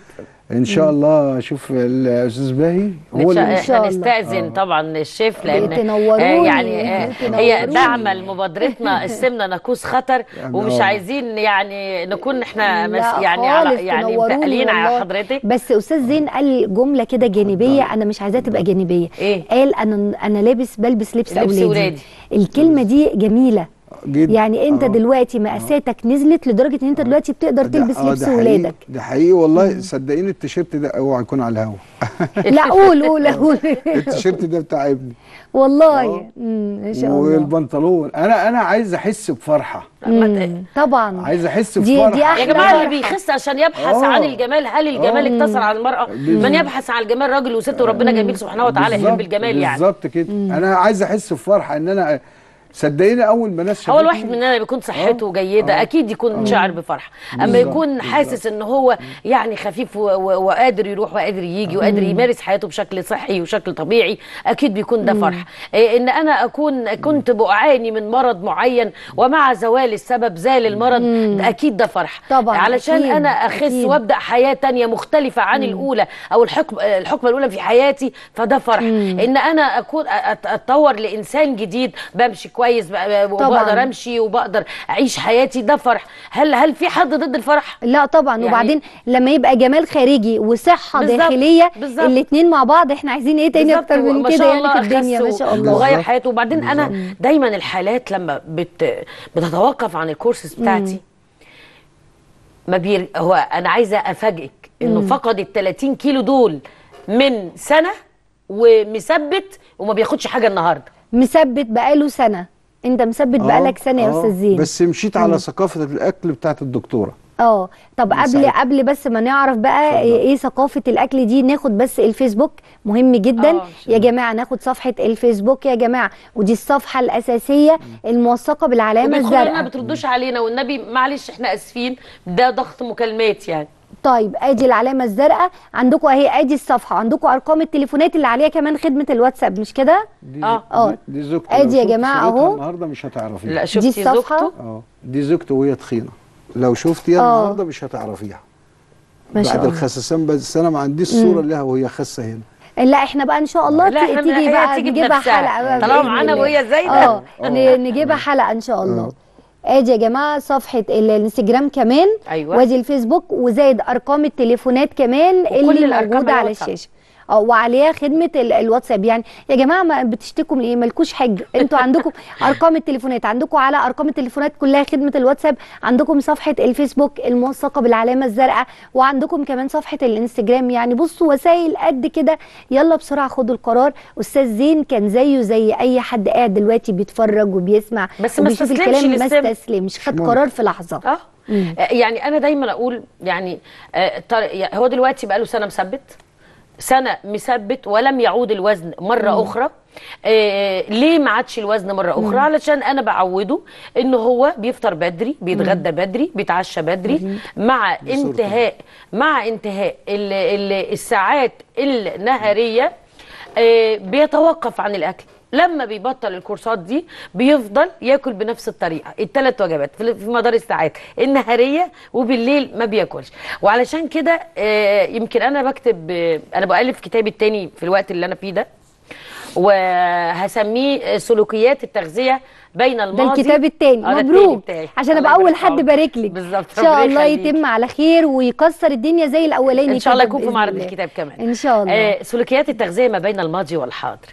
Speaker 6: إن شاء الله أشوف الأستاذ باهي هو اللي
Speaker 1: إن شاء
Speaker 5: إحنا
Speaker 1: الله.
Speaker 5: نستأذن طبعا الشيف
Speaker 1: لأن
Speaker 5: آه، يعني آه،. هي دعما لمبادرتنا السمنة ناقوس خطر
Speaker 6: يعني
Speaker 5: ومش
Speaker 6: آه.
Speaker 5: عايزين يعني نكون إحنا يعني على يعني متقلين على. حضرتك
Speaker 1: بس أستاذ زين قال جملة كده جانبية أنا مش عايزاها تبقى جانبية
Speaker 5: إيه؟
Speaker 1: قال أنا أنا لابس بلبس لبس,
Speaker 5: لبس
Speaker 1: أولادي.
Speaker 5: ولادي.
Speaker 1: الكلمة دي جميلة
Speaker 6: جدا.
Speaker 1: يعني انت
Speaker 6: آه.
Speaker 1: دلوقتي مقاساتك نزلت لدرجة ان انت دلوقتي بتقدر تلبس
Speaker 6: آه،
Speaker 1: لبس
Speaker 6: ده حقيقي-
Speaker 1: ولادك.
Speaker 6: ده حقيقي والله. صدقيني التيشيرت ده اوعى يكون على الهوا.
Speaker 1: لا قول قول قول.
Speaker 6: التيشيرت ده بتاع ابني.
Speaker 1: والله.
Speaker 6: آه.
Speaker 1: ان شاء الله.
Speaker 6: والبنطلون. أنا أنا عايز احس
Speaker 1: بفرحة. طبعا.
Speaker 6: عايز احس
Speaker 1: دي-
Speaker 6: بفرحة.
Speaker 1: دي
Speaker 5: يا
Speaker 1: أحلى
Speaker 5: جماعة اللي. بيخس عشان يبحث
Speaker 6: آه.
Speaker 5: عن الجمال هل الجمال
Speaker 6: آه.
Speaker 5: اقتصر على المرأة؟ من يبحث عن الجمال راجل وست وربنا جميل سبحانه وتعالى يحب الجمال يعني.
Speaker 6: بالظبط كده. أنا عايز احس بفرحة ان أنا صدقيني أول ما ناس شافتني-
Speaker 5: الواحد مننا بيكون صحته جيدة أكيد يكون شاعر بفرحه
Speaker 6: أما
Speaker 5: يكون حاسس إن هو يعني خفيف و- و- وقادر يروح وقادر يجي وقادر يمارس حياته بشكل صحي وشكل طبيعي أكيد بيكون ده فرح. إيه إن أنا أكون كنت بعاني من مرض معين ومع زوال السبب زال المرض ده أكيد ده فرح.
Speaker 1: طبعاً،
Speaker 5: علشان
Speaker 1: أكيد،
Speaker 5: أنا أخس
Speaker 1: أكيد.
Speaker 5: وأبدأ حياة تانية مختلفة عن الأولى أو الحكم الحكمه الأولى في حياتي فده فرح. إن أنا أكون أتطور لإنسان جديد بمشي كويس. وبقدر أمشي وبقدر أعيش حياتي ده فرح. هل هل في حد ضد الفرح؟
Speaker 1: لا طبعا.
Speaker 5: يعني-
Speaker 1: وبعدين لما يبقى جمال خارجي وصحة
Speaker 5: بالظبط،
Speaker 1: داخلية
Speaker 5: بالظبط.
Speaker 1: الاثنين مع بعض إحنا عايزين إيه تاني أكتر من كده يعني
Speaker 5: الله
Speaker 1: في الدنيا؟ ما شاء الله.
Speaker 5: وغير. حياته. وبعدين أنا دايما الحالات لما بت بتتوقف عن الكورسز بتاعتي ما بير... هو أنا عايزة أفاجئك إنه فقد ال 30 كيلو دول من سنة ومثبت وما بياخدش حاجة النهارده.
Speaker 1: مثبت بقاله سنة. انت مثبت
Speaker 6: آه،
Speaker 1: بقالك سنة يا
Speaker 6: آه،
Speaker 1: أستاذ زين.
Speaker 6: بس مشيت على ثقافة الأكل بتاعت الدكتورة.
Speaker 1: آه طب قبل
Speaker 6: سعيد.
Speaker 1: قبل بس ما نعرف بقى
Speaker 6: اتفضل.
Speaker 1: إيه ثقافة الأكل دي ناخد بس الفيسبوك. مهم جدا.
Speaker 5: آه،
Speaker 1: يا جماعة ناخد صفحة الفيسبوك يا جماعة. ودي الصفحة الأساسية
Speaker 5: الموثقة بالعلامة
Speaker 1: الزرقاء.
Speaker 5: بتردوش علينا. والنبي معلش إحنا آسفين. ده ضغط مكالمات يعني.
Speaker 1: طيب آدي العلامة الزرقاء عندكم أهي آدي الصفحة عندكم أرقام التليفونات اللي عليها كمان خدمة الواتساب مش كده
Speaker 6: دي
Speaker 5: آه.
Speaker 1: آه.
Speaker 6: دي, دي زوجته لو
Speaker 1: يا
Speaker 6: صورتها
Speaker 1: أهو.
Speaker 6: النهارده مش هتعرفيها
Speaker 5: لا شفتي
Speaker 1: الصفحة؟
Speaker 5: زوجته
Speaker 6: آه دي زوجته وهي تخينة لو شفتيها
Speaker 1: آه.
Speaker 6: النهارده مش هتعرفيها
Speaker 1: ما شاء
Speaker 6: بعد
Speaker 1: الله
Speaker 6: الخسسان بس أنا ما عنديش صورة لها وهي خاسة هنا
Speaker 1: لا إحنا بقى إن شاء الله
Speaker 5: لا،
Speaker 1: تيجي بقى
Speaker 5: تيجي
Speaker 1: نجيبها. حلقة
Speaker 5: طالما معانا. وهي زايدة.
Speaker 1: آه ن- نجيبها حلقة إن شاء الله ادي يا جماعة صفحة ال- الانستجرام كمان
Speaker 5: أيوة.
Speaker 1: وادي الفيسبوك وزائد أرقام التليفونات كمان اللي موجودة
Speaker 5: على.
Speaker 1: الشاشة وعليها خدمة ال- الواتساب. يعني يا جماعة ما بتشتكوا من إيه؟ مالكوش حج. أنتوا عندكم أرقام التليفونات. عندكم على أرقام التليفونات كلها خدمة الواتساب. عندكم صفحة الفيسبوك الموثقة بالعلامة الزرقاء. وعندكم كمان صفحة الإنستجرام. يعني بصوا وسائل قد كده. يلا بسرعة خدوا القرار. أستاذ زين كان زيه زي أي حد قاعد دلوقتي بيتفرج وبيسمع
Speaker 5: بس ما استسلمش
Speaker 1: الكلام. ما. استسلمش. خد. قرار في
Speaker 5: لحظة. آه. يعني أنا دايما أقول يعني آه، يعني هو دلوقتي بقى له سنة مثبت. سنة مثبت ولم يعود الوزن مرة أخرى. آه ليه ما عادش الوزن مرة أخرى؟ علشان أنا بعوده إن هو بيفطر بدري بيتغدى بدري بيتعشى بدري. مع انتهاء مع انتهاء ال ال الساعات النهارية آه بيتوقف عن الأكل. لما بيبطل الكورسات دي بيفضل ياكل بنفس الطريقة. الثلاث وجبات في مدار الساعات. النهارية وبالليل ما بياكلش. وعلشان كده آه، يمكن أنا بكتب آه، أنا بألف كتابي التاني في الوقت اللي أنا فيه ده. وهسميه سلوكيات التغذية بين
Speaker 1: ده
Speaker 5: الماضي
Speaker 1: الكتاب التاني.
Speaker 5: آه، ده
Speaker 1: مبروك.
Speaker 5: التاني.
Speaker 1: عشان أبقى
Speaker 5: أول
Speaker 1: حد. بارك لك
Speaker 5: بالظبط.
Speaker 1: إن شاء الله. يتم على خير ويكسر الدنيا زي الأولاني
Speaker 5: إن شاء الله يكون في معرض. الكتاب كمان.
Speaker 1: إن شاء الله.
Speaker 5: آه سلوكيات التغذية ما بين الماضي والحاضر.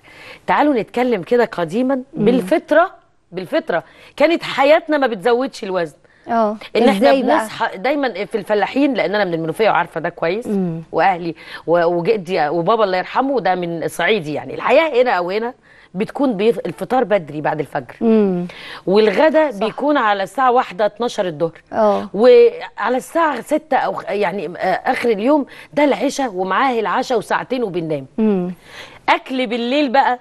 Speaker 5: تعالوا نتكلم كده قديما بالفطرة بالفطرة. كانت حياتنا ما بتزودش الوزن. آه.
Speaker 1: إن إحنا
Speaker 5: بنصحى دايما في الفلاحين لأن أنا من المنوفية وعارفة ده كويس وأهلي و- وجدي وبابا الله يرحمه ده من صعيدي يعني. الحياة هنا أو هنا بتكون بيف... الفطار بدري بعد الفجر.
Speaker 1: امم
Speaker 5: والغدا بيكون على الساعة واحدة 12 الظهر.
Speaker 1: آه.
Speaker 5: وعلى الساعة 6 أو يعني آه، آخر اليوم ده العشاء ومعاه العشاء وساعتين وبننام. أكل بالليل بقى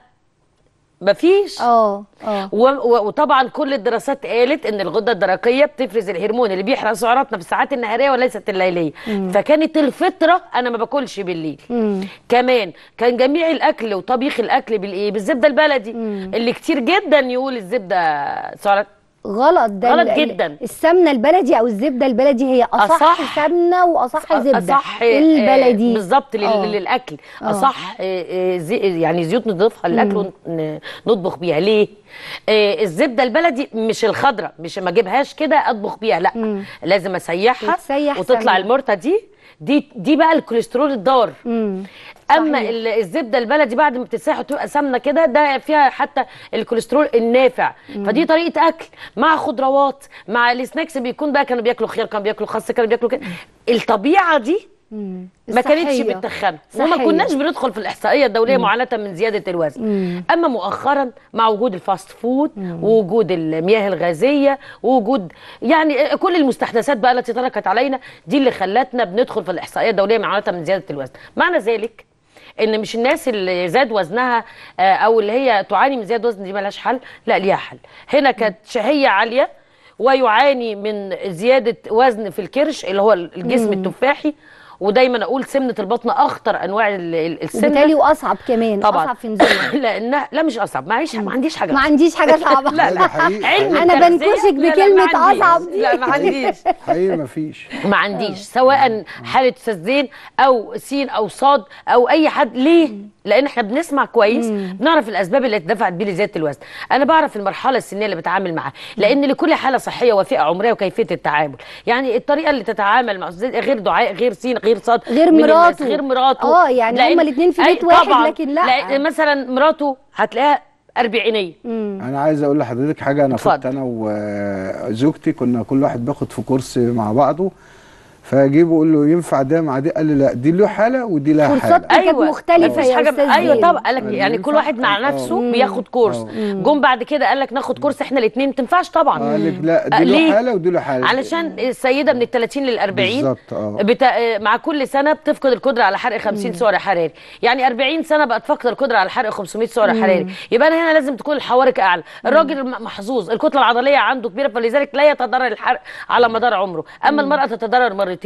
Speaker 5: مفيش؟ آه آه. وطبعا كل الدراسات قالت إن الغدة الدرقية بتفرز الهرمون اللي بيحرق سعراتنا في الساعات النهارية وليست الليلية. فكانت الفطرة أنا ما باكلش بالليل.
Speaker 1: مم.
Speaker 5: كمان كان جميع الأكل وطبيخ الأكل بالإيه؟ بالزبدة البلدي. اللي كتير جدا يقول الزبدة سعرات
Speaker 1: غلط ده
Speaker 5: غلط جدا.
Speaker 1: السمنة البلدي أو الزبدة البلدي هي
Speaker 5: أصح,
Speaker 1: أصح. سمنة وأصح
Speaker 5: زبدة
Speaker 1: البلدي
Speaker 5: آه، بالظبط لل-
Speaker 1: آه.
Speaker 5: للأكل
Speaker 1: آه.
Speaker 5: أصح آه، زي يعني زيوت نضيفها للأكل ون- نطبخ بيها ليه الزبدة البلدي مش الخضراء مش ما أجيبهاش كده أطبخ بيها لأ لازم
Speaker 1: أسيحها
Speaker 5: وتطلع
Speaker 1: سمنة.
Speaker 5: المرتة دي دي دي بقى الكوليسترول الضار
Speaker 1: مم.
Speaker 5: أما
Speaker 1: صحيح.
Speaker 5: ال- الزبدة البلدي بعد ما بتتسيح وتبقى سمنة كده ده فيها حتى الكوليسترول النافع. فدي طريقة أكل مع خضروات مع ال snacks بيكون بقى كانوا بياكلوا خيار كانوا بياكلوا خس كانوا بياكلوا كده. الطبيعة دي
Speaker 1: مم.
Speaker 5: ما كانتش. بتتخن. وما. كناش بندخل في الإحصائية الدولية معاناة من زيادة الوزن. أما مؤخرا مع وجود ال fast food ووجود المياه الغازية ووجود يعني كل المستحدثات بقى التي تركت علينا دي اللي خلتنا بندخل في الإحصائية الدولية معاناة من زيادة الوزن. معنى ذلك إن مش الناس اللي زاد وزنها آه، أو اللي هي تعاني من زيادة وزن دي ملهاش حل لا ليها حل. هنا كانت شهية عالية ويعاني من زيادة وزن في الكرش اللي هو الجسم التفاحي. ودايما أقول سمنة البطن اخطر انواع ال- ال- السمنة.
Speaker 1: وبالتالي واصعب كمان
Speaker 5: طبعا.
Speaker 1: أصعب في نزولها
Speaker 5: لانها لا مش أصعب. معيش ما عنديش حاجة
Speaker 1: ما عنديش حاجة صعبة.
Speaker 5: لا لا
Speaker 6: حقيقي.
Speaker 5: علم
Speaker 1: أنا
Speaker 5: التغذية-
Speaker 1: بنكشك
Speaker 5: لا، لا،
Speaker 1: بكلمة
Speaker 5: ما عنديش.
Speaker 1: أصعب دي.
Speaker 5: لا ما عنديش.
Speaker 6: حقيقي مفيش
Speaker 5: ما عنديش. سواء حالة أستاذ زين أو سين أو صاد أو أي حد ليه؟ لأن إحنا بنسمع كويس بنعرف الأسباب اللي دفعت بيه لزيادة الوزن أنا بعرف المرحلة السنية اللي بتعامل معاها لأن لكل حالة صحية وفئة عمرية وكيفية التعامل يعني الطريقة اللي تتعامل مع غير دعاء غير سين غير صاد
Speaker 1: غير مراته.
Speaker 5: غير مراته
Speaker 1: آه، يعني هما الاتنين في بيت واحد،
Speaker 5: طبعاً.
Speaker 1: لكن لأ.
Speaker 5: لأن مثلا مراته هتلاقيها أربعينية
Speaker 6: أنا عايز أقول لحضرتك حاجة أنا
Speaker 5: اتفضل.
Speaker 6: كنت أنا وزوجتي كنا كل واحد بياخد في كورس مع بعضه فاجيبه أقول له ينفع ده مع دي؟ قال لي لا دي له حالة ودي لها
Speaker 1: كورسات
Speaker 6: حالة.
Speaker 1: كانت مختلفة
Speaker 5: مفيش
Speaker 1: يا
Speaker 5: حاجة
Speaker 1: أستاذ أيوه.
Speaker 5: طبعا. قال لك يعني كل واحد مع
Speaker 6: آه.
Speaker 5: نفسه بياخد كورس.
Speaker 6: آه.
Speaker 5: جم بعد كده قال لك ناخد كورس إحنا الاثنين ما تنفعش طبعا.
Speaker 6: قال لك لا دي
Speaker 5: ليه؟
Speaker 6: له حالة ودي له حالة.
Speaker 5: علشان السيدة من ال 30 لل 40
Speaker 6: بالظبط، آه.
Speaker 5: بتا... مع كل سنة بتفقد القدرة على حرق 50 سعر حراري. يعني 40 سنة بقت فاقده القدرة على حرق 500 سعر حراري. يبقى أنا هنا لازم تكون الحوارق أعلى. الراجل محظوظ الكتلة العضلية عنده كبيرة فلذلك لا يتضرر الحرق على مدار عمره. أما المرأة تتضرر مرتين.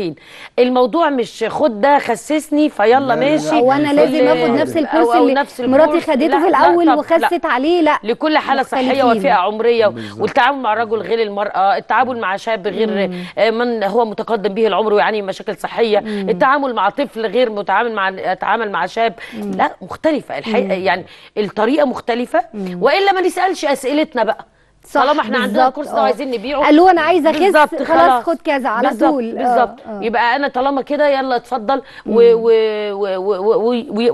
Speaker 5: الموضوع مش خد ده خسسني فيلا
Speaker 6: لا، لا،
Speaker 5: ماشي.
Speaker 1: أو أنا
Speaker 6: في-
Speaker 1: لازم آخد نفس الكورس
Speaker 5: أو
Speaker 1: اللي
Speaker 5: نفس
Speaker 1: مراتي. خدته في
Speaker 5: لا، الأول.
Speaker 1: وخست عليه لا.
Speaker 5: لكل
Speaker 1: حالة
Speaker 5: صحية. وفئة
Speaker 6: عمرية.
Speaker 5: والتعامل مع الرجل غير المرأة التعامل مع شاب غير آه، من هو متقدم به العمر ويعاني من مشاكل صحية. التعامل مع طفل غير متعامل مع يتعامل مع شاب لا مختلفة. الحقيقة يعني الطريقة مختلفة. وإلا ما نسألش أسئلتنا بقى.
Speaker 1: صح،
Speaker 5: طالما إحنا عندنا course ده
Speaker 1: آه.
Speaker 5: وعايزين نبيعه.
Speaker 1: قالوا أنا
Speaker 5: عايزة
Speaker 1: اخس خلاص خد كذا على
Speaker 5: بالظبط،
Speaker 1: طول. آه،
Speaker 5: بالظبط.
Speaker 1: آه.
Speaker 5: يبقى أنا طالما كده يلا اتفضل.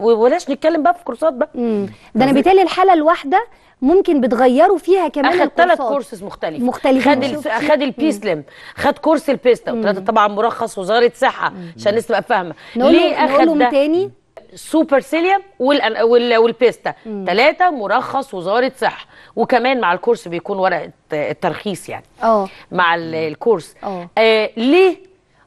Speaker 5: وبلاش نتكلم بقى في كورسات بقى.
Speaker 1: مم. ده أنا بالتالي الحالة الواحدة ممكن بتغيروا فيها كمان
Speaker 5: أخد ثلاث. كورسز مختلف
Speaker 1: مختلفين.
Speaker 5: خد ال... خد ال B Slim خد course البيستا وثلاثه طبعا مرخص وزارة صحة عشان الناس تبقى
Speaker 1: فاهمة.
Speaker 5: ليه أخد ده؟
Speaker 1: تاني؟
Speaker 5: سوبر سيليوم وال... وال... والبيستا. ثلاثة مرخص وزارة صحة. وكمان مع ال course بيكون ورقة الترخيص يعني.
Speaker 1: آه
Speaker 5: مع ال- ال
Speaker 1: course.
Speaker 5: آه. آه ليه؟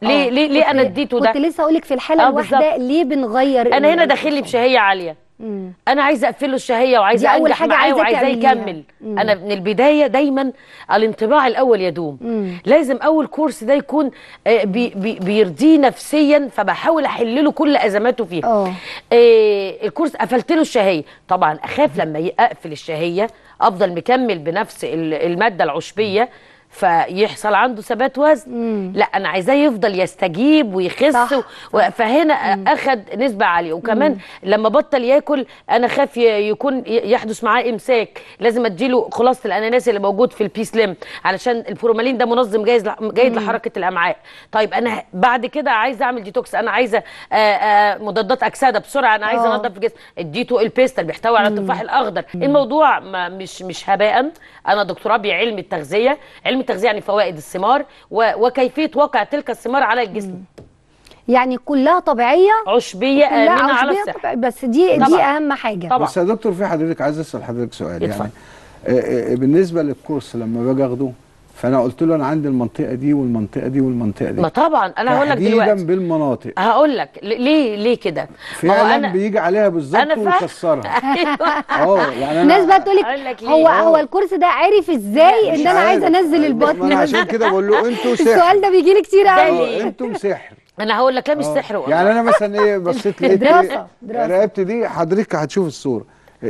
Speaker 5: ليه؟
Speaker 1: آه.
Speaker 5: ليه, ليه؟ أنا اديته ده.
Speaker 1: كنت لسه أقول لك في الحالة
Speaker 5: آه، الواحدة.
Speaker 1: ليه بنغير
Speaker 5: أنا هنا داخل لي بشهية عالية.
Speaker 1: مم.
Speaker 5: أنا عايزة اقفل له
Speaker 1: الشهية
Speaker 5: وعايزة
Speaker 1: أنجح
Speaker 5: معاه وعايزاه
Speaker 1: تعمليها.
Speaker 5: يكمل أنا من البداية دايما الانطباع الأول يدوم
Speaker 1: مم.
Speaker 5: لازم أول course ده يكون آه، بي بي بيرضيه نفسيا فبحاول أحل له كل أزماته فيها. آه الكورس قفلت له الشهية طبعا أخاف لما اقفل الشهية أفضل مكمل بنفس المادة العشبية فيحصل عنده ثبات وزن.
Speaker 1: مم.
Speaker 5: لا أنا عايزاه يفضل يستجيب ويخس
Speaker 1: صح،
Speaker 5: و- فهنا أخد نسبة عالية. وكمان لما بطل ياكل أنا خاف يكون يحدث معاه إمساك. لازم أديله خلاصة الأناناس اللي موجود في ال Be Slim علشان الفورمالين ده منظم جيد لح- جيد لحركة الأمعاء. طيب أنا بعد كده عايزه أعمل ديتوكس. أنا عايزه مضادات أكسدة بسرعة. أنا عايزه
Speaker 1: آه.
Speaker 5: انضف الجسم. اديته البيستل بيحتوي على التفاح الأخضر. الموضوع ما مش مش هباء. أنا دكتوراه بعلم التغذية علم التغذية يعني فوائد الثمار و- وكيفية وقع تلك الثمار على الجسم.
Speaker 1: يعني كلها طبيعية؟
Speaker 5: عشبية
Speaker 1: كلها
Speaker 5: آمنة على
Speaker 1: عشبية؟
Speaker 5: الصحة.
Speaker 1: طبيعية، بس دي دي
Speaker 5: طبعاً.
Speaker 1: أهم حاجة.
Speaker 5: طبعا.
Speaker 6: بس يا دكتور في حضرتك عايز أسأل حضرتك سؤال. يعني آه، آه، بالنسبة للكورس لما باجي أخده فانا قلت له أنا عندي المنطقة دي والمنطقة دي والمنطقة دي
Speaker 5: ما طبعا أنا هقول لك
Speaker 6: تحديدا
Speaker 5: دلوقتي
Speaker 6: بالمناطق
Speaker 5: هقول لك ليه ليه كده هو
Speaker 6: فعلا بيجي عليها بالظبط
Speaker 5: أنا.
Speaker 6: ويكسرها
Speaker 5: أيوة.
Speaker 6: آه يعني
Speaker 1: الناس بقى تقول لك
Speaker 5: لك ليه؟
Speaker 1: هو
Speaker 5: آه.
Speaker 1: هو الكورس ده عارف
Speaker 6: إزاي
Speaker 1: إن أنا عايزه
Speaker 6: عارف. أنزل
Speaker 1: البطن
Speaker 6: أنا عشان كده بقول له أنتوا سحر
Speaker 1: السؤال ده بيجي لي كتير قوي؟
Speaker 6: آه أنتم سحر
Speaker 5: أنا هقول لك لا مش
Speaker 6: آه.
Speaker 5: سحر والله
Speaker 6: يعني أنا مثلا إيه بصيت لقيت
Speaker 1: دراسة،
Speaker 6: إيه؟ رقبتي دي حضرتك هتشوف الصورة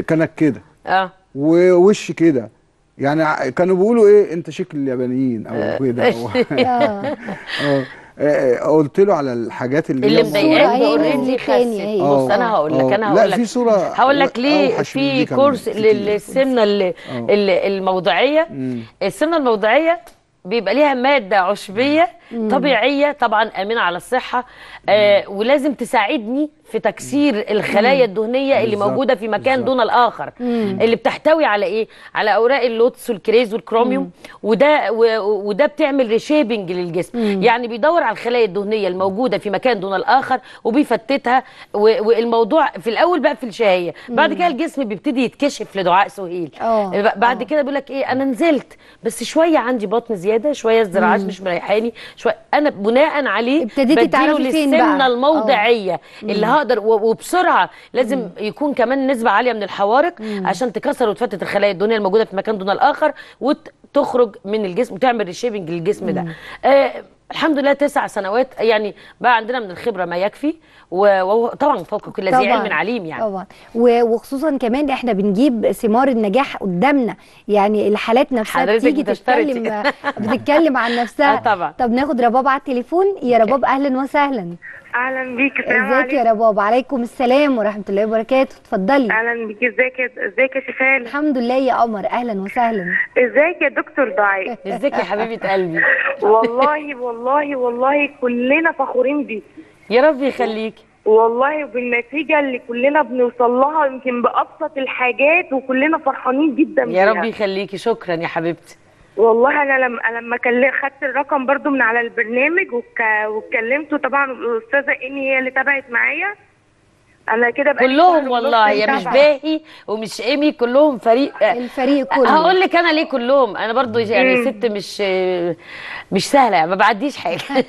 Speaker 6: كانت كده
Speaker 5: آه
Speaker 6: ووش كده يعني كانوا بيقولوا إيه أنت شكل اليابانيين أو كده أو-
Speaker 1: آه.
Speaker 6: آه آه، قلت له على الحاجات اللي
Speaker 5: اللي
Speaker 1: أهي
Speaker 5: اوريدي خست. بص
Speaker 6: آه.
Speaker 5: أنا هقول لك
Speaker 6: آه.
Speaker 5: أنا
Speaker 6: لا،
Speaker 5: هقول لك
Speaker 6: في صورة
Speaker 5: هقول لك ليه في كورس. للسمنة اللي
Speaker 6: آه.
Speaker 5: اللي- الموضعيه. السمنة الموضعيه بيبقى ليها مادة عشبية طبيعية طبعا آمنة على الصحة. آه ولازم تساعدني في تكسير الخلايا الدهنية اللي موجودة في مكان. دون الآخر اللي بتحتوي على إيه؟ على أوراق اللوتس والكريز والكروميوم. وده وده بتعمل reshaping للجسم. يعني بيدور على الخلايا الدهنية الموجودة في مكان دون الآخر وبيفتتها. والموضوع في الأول بقى في الشهية. بعد كده الجسم بيبتدي يتكشف لدعاء سهيل.
Speaker 1: آه،
Speaker 5: بعد كده بيقول لك إيه؟ أنا نزلت بس شوية عندي بطن زيادة شوية الذراعات مش مريحاني شوية. أنا بناء عليه
Speaker 1: ابتديتي تعرفي فين بقى؟
Speaker 5: الموضعية اللي هقدر وبسرعة لازم يكون كمان نسبة عالية من الحوارق عشان تكسر وتفتت الخلايا الدهنيه الموجودة في مكان دون الآخر وتخرج من الجسم وتعمل ريشيبنج للجسم ده. آه الحمد لله تسع سنوات يعني بقى عندنا من الخبرة ما يكفي وطبعا فوق كل ذي علم عليم يعني.
Speaker 1: طبعا. وخصوصا كمان إحنا بنجيب ثمار النجاح قدامنا يعني الحالات نفسها بتيجي. تتكلم بتتكلم عن نفسها.
Speaker 5: آه طبعا.
Speaker 1: طب ناخد رباب على التليفون. يا رباب أهلا وسهلا.
Speaker 3: أهلا بيك السلام
Speaker 1: إزيك يا رباب؟ عليكم السلام ورحمة الله وبركاته. اتفضلي.
Speaker 3: أهلا بيك. إزيك يا- إزيك يا شفال
Speaker 1: الحمد لله يا قمر. أهلا وسهلا.
Speaker 3: إزيك يا دكتور دعاء
Speaker 5: إزيك يا حبيبة قلبي؟
Speaker 3: والله والله والله كلنا فخورين بيك.
Speaker 5: يا رب يخليكي
Speaker 3: والله بالنتيجة اللي كلنا بنوصل لها يمكن بأبسط الحاجات وكلنا فرحانين جدا
Speaker 5: يا
Speaker 3: بيها.
Speaker 5: رب يخليكي. شكرا يا حبيبتي.
Speaker 3: والله أنا لما لما خدت الرقم برضو من على البرنامج وك... واتكلمته طبعا الأستاذة ايمي هي اللي تابعت معايا. أنا كده شهر
Speaker 5: كلهم والله يا مش. باهي ومش إيمي كلهم فريق
Speaker 1: الفريق كله.
Speaker 5: هقول لك أنا ليه كلهم؟ أنا برضو يعني ست مش مش سهلة ما بعديش حاجة.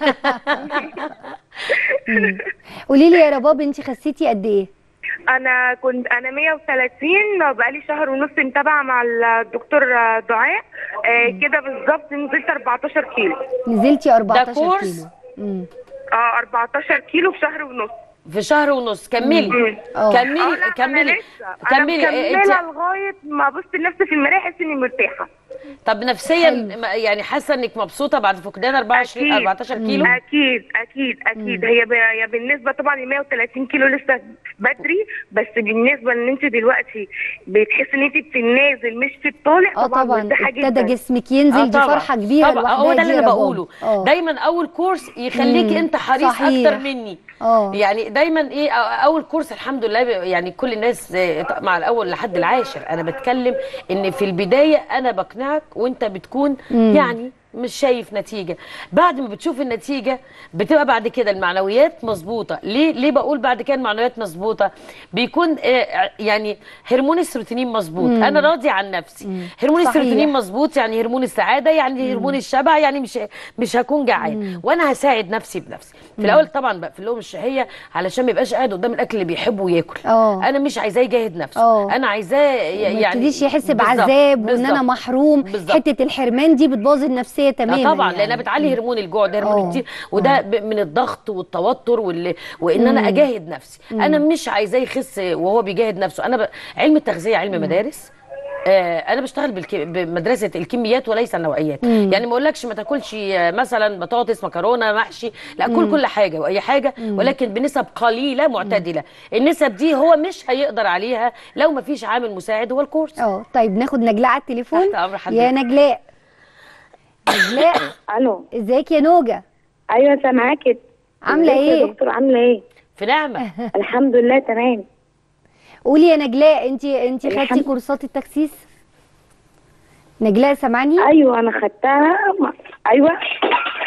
Speaker 1: قولي لي يا رباب انت خسيتي قد إيه؟
Speaker 3: أنا كنت أنا 130 بقالي شهر ونص متابعة مع الدكتور دعاء. آه كده بالظبط نزلت 14 كيلو.
Speaker 1: نزلتي 14
Speaker 5: كورس؟
Speaker 1: كيلو. مم.
Speaker 3: آه 14 كيلو في شهر ونص.
Speaker 5: في شهر ونص كملي.
Speaker 1: آه.
Speaker 3: آه
Speaker 5: كملي
Speaker 3: أنا
Speaker 5: كملي. كملي إنت
Speaker 3: لغاية ما ابص لنفسي في المرايه احس إني مرتاحة
Speaker 5: طب نفسيا يعني حاسة إنك مبسوطة بعد فقدان 24
Speaker 3: أكيد.
Speaker 5: 14 كيلو
Speaker 3: أكيد أكيد أكيد هي ب... هي بالنسبة طبعا ل 130 كيلو لسه بدري بس بالنسبة إن أنت دلوقتي بتحسي إن أنت في النازل مش في الطالع
Speaker 1: آه
Speaker 3: طبعا
Speaker 1: طبعا
Speaker 3: مرتاحة
Speaker 1: ابتدى جسمك ينزل دي
Speaker 5: طبعاً.
Speaker 1: فرحة كبيرة
Speaker 5: طبعا
Speaker 1: لوحدها
Speaker 5: هو ده
Speaker 1: دي
Speaker 5: اللي
Speaker 1: أنا.
Speaker 5: بقوله
Speaker 1: آه.
Speaker 5: دايما أول كورس يخليكي
Speaker 1: مم.
Speaker 5: أنت حريص
Speaker 1: صحيح.
Speaker 5: أكتر مني
Speaker 1: آه.
Speaker 5: يعني دايما إيه أول كورس الحمد لله يعني كل الناس آه، مع الأول لحد العاشر أنا بتكلم إن في البداية أنا بقنعك وأنت بتكون يعني مش شايف نتيجة. بعد ما بتشوف النتيجة بتبقى بعد كده المعنويات مظبوطة. ليه؟ ليه بقول بعد كده المعنويات مظبوطة؟ بيكون آه، يعني هرمون السيروتونين مظبوط. أنا راضي عن نفسي. هرمون
Speaker 1: صحيح.
Speaker 5: السيروتونين مظبوط يعني هرمون السعادة يعني هرمون الشبع يعني مش مش هكون جعان. وأنا هساعد نفسي بنفسي. في الأول طبعا بقفل لهم الشهيه علشان ما يبقاش قاعد قدام الأكل اللي بيحبه وياكل.
Speaker 1: آه.
Speaker 5: أنا مش عايزاه يجاهد نفسه.
Speaker 1: آه.
Speaker 5: أنا عايزاه
Speaker 1: ما
Speaker 5: يعني
Speaker 1: يبتديش يحس بعذاب
Speaker 5: وإن.
Speaker 1: أنا محروم.
Speaker 5: بالظبط.
Speaker 1: حتة الحرمان دي بتبوظ النفسية تماما
Speaker 5: آه طبعا
Speaker 1: يعني.
Speaker 5: لأنها بتعلي هرمون الجوع ده هرمون. كتير وده ب- من الضغط والتوتر وال... وإن أنا أجاهد نفسي. أنا مش عايزاه يخس وهو بيجاهد نفسه. أنا ب... علم التغذية علم مدارس. آه أنا بشتغل. بمدرسة الكميات وليس النوعيات.
Speaker 1: مم.
Speaker 5: يعني ما أقولكش ما تاكلش آه، مثلا بطاطس مكرونة محشي لا كل كل حاجة وأي حاجة ولكن بنسب قليلة معتدلة. النسب دي هو مش هيقدر عليها لو ما فيش عامل مساعد هو الكورس.
Speaker 1: آه طيب ناخد نجلاء على التليفون. يا نجلاء نجلاء
Speaker 7: ألو.
Speaker 1: إزيك يا نوجة؟
Speaker 7: أيوه سامعاكي.
Speaker 1: عاملة
Speaker 7: إزيك يا
Speaker 1: إيه؟
Speaker 7: دكتور عاملة إيه؟
Speaker 5: في نعمة.
Speaker 7: الحمد لله تمام.
Speaker 1: قولي يا نجلاء انت انت خدتي كورسات التكسيس؟ نجلاء سامعاني
Speaker 7: أيوه أنا خدتها. أيوه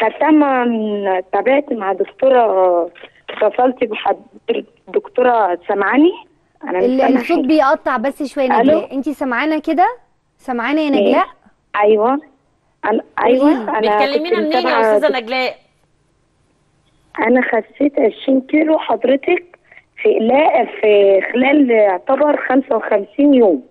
Speaker 7: خدتها من تابعت مع دكتورة اتصلت بحد دكتورة سامعاني؟ أنا
Speaker 1: الصوت. بيقطع بس شوية
Speaker 7: ألو؟
Speaker 1: نجلاء. انت سامعانا كده؟ سامعانا يا نجلاء؟
Speaker 7: أيوه. أنا أيوه أنا
Speaker 5: بتكلمينا منين يا أستاذة نجلاء؟
Speaker 7: أنا خسيت 20 كيلو حضرتك في لا في خلال يعتبر 55 يوم.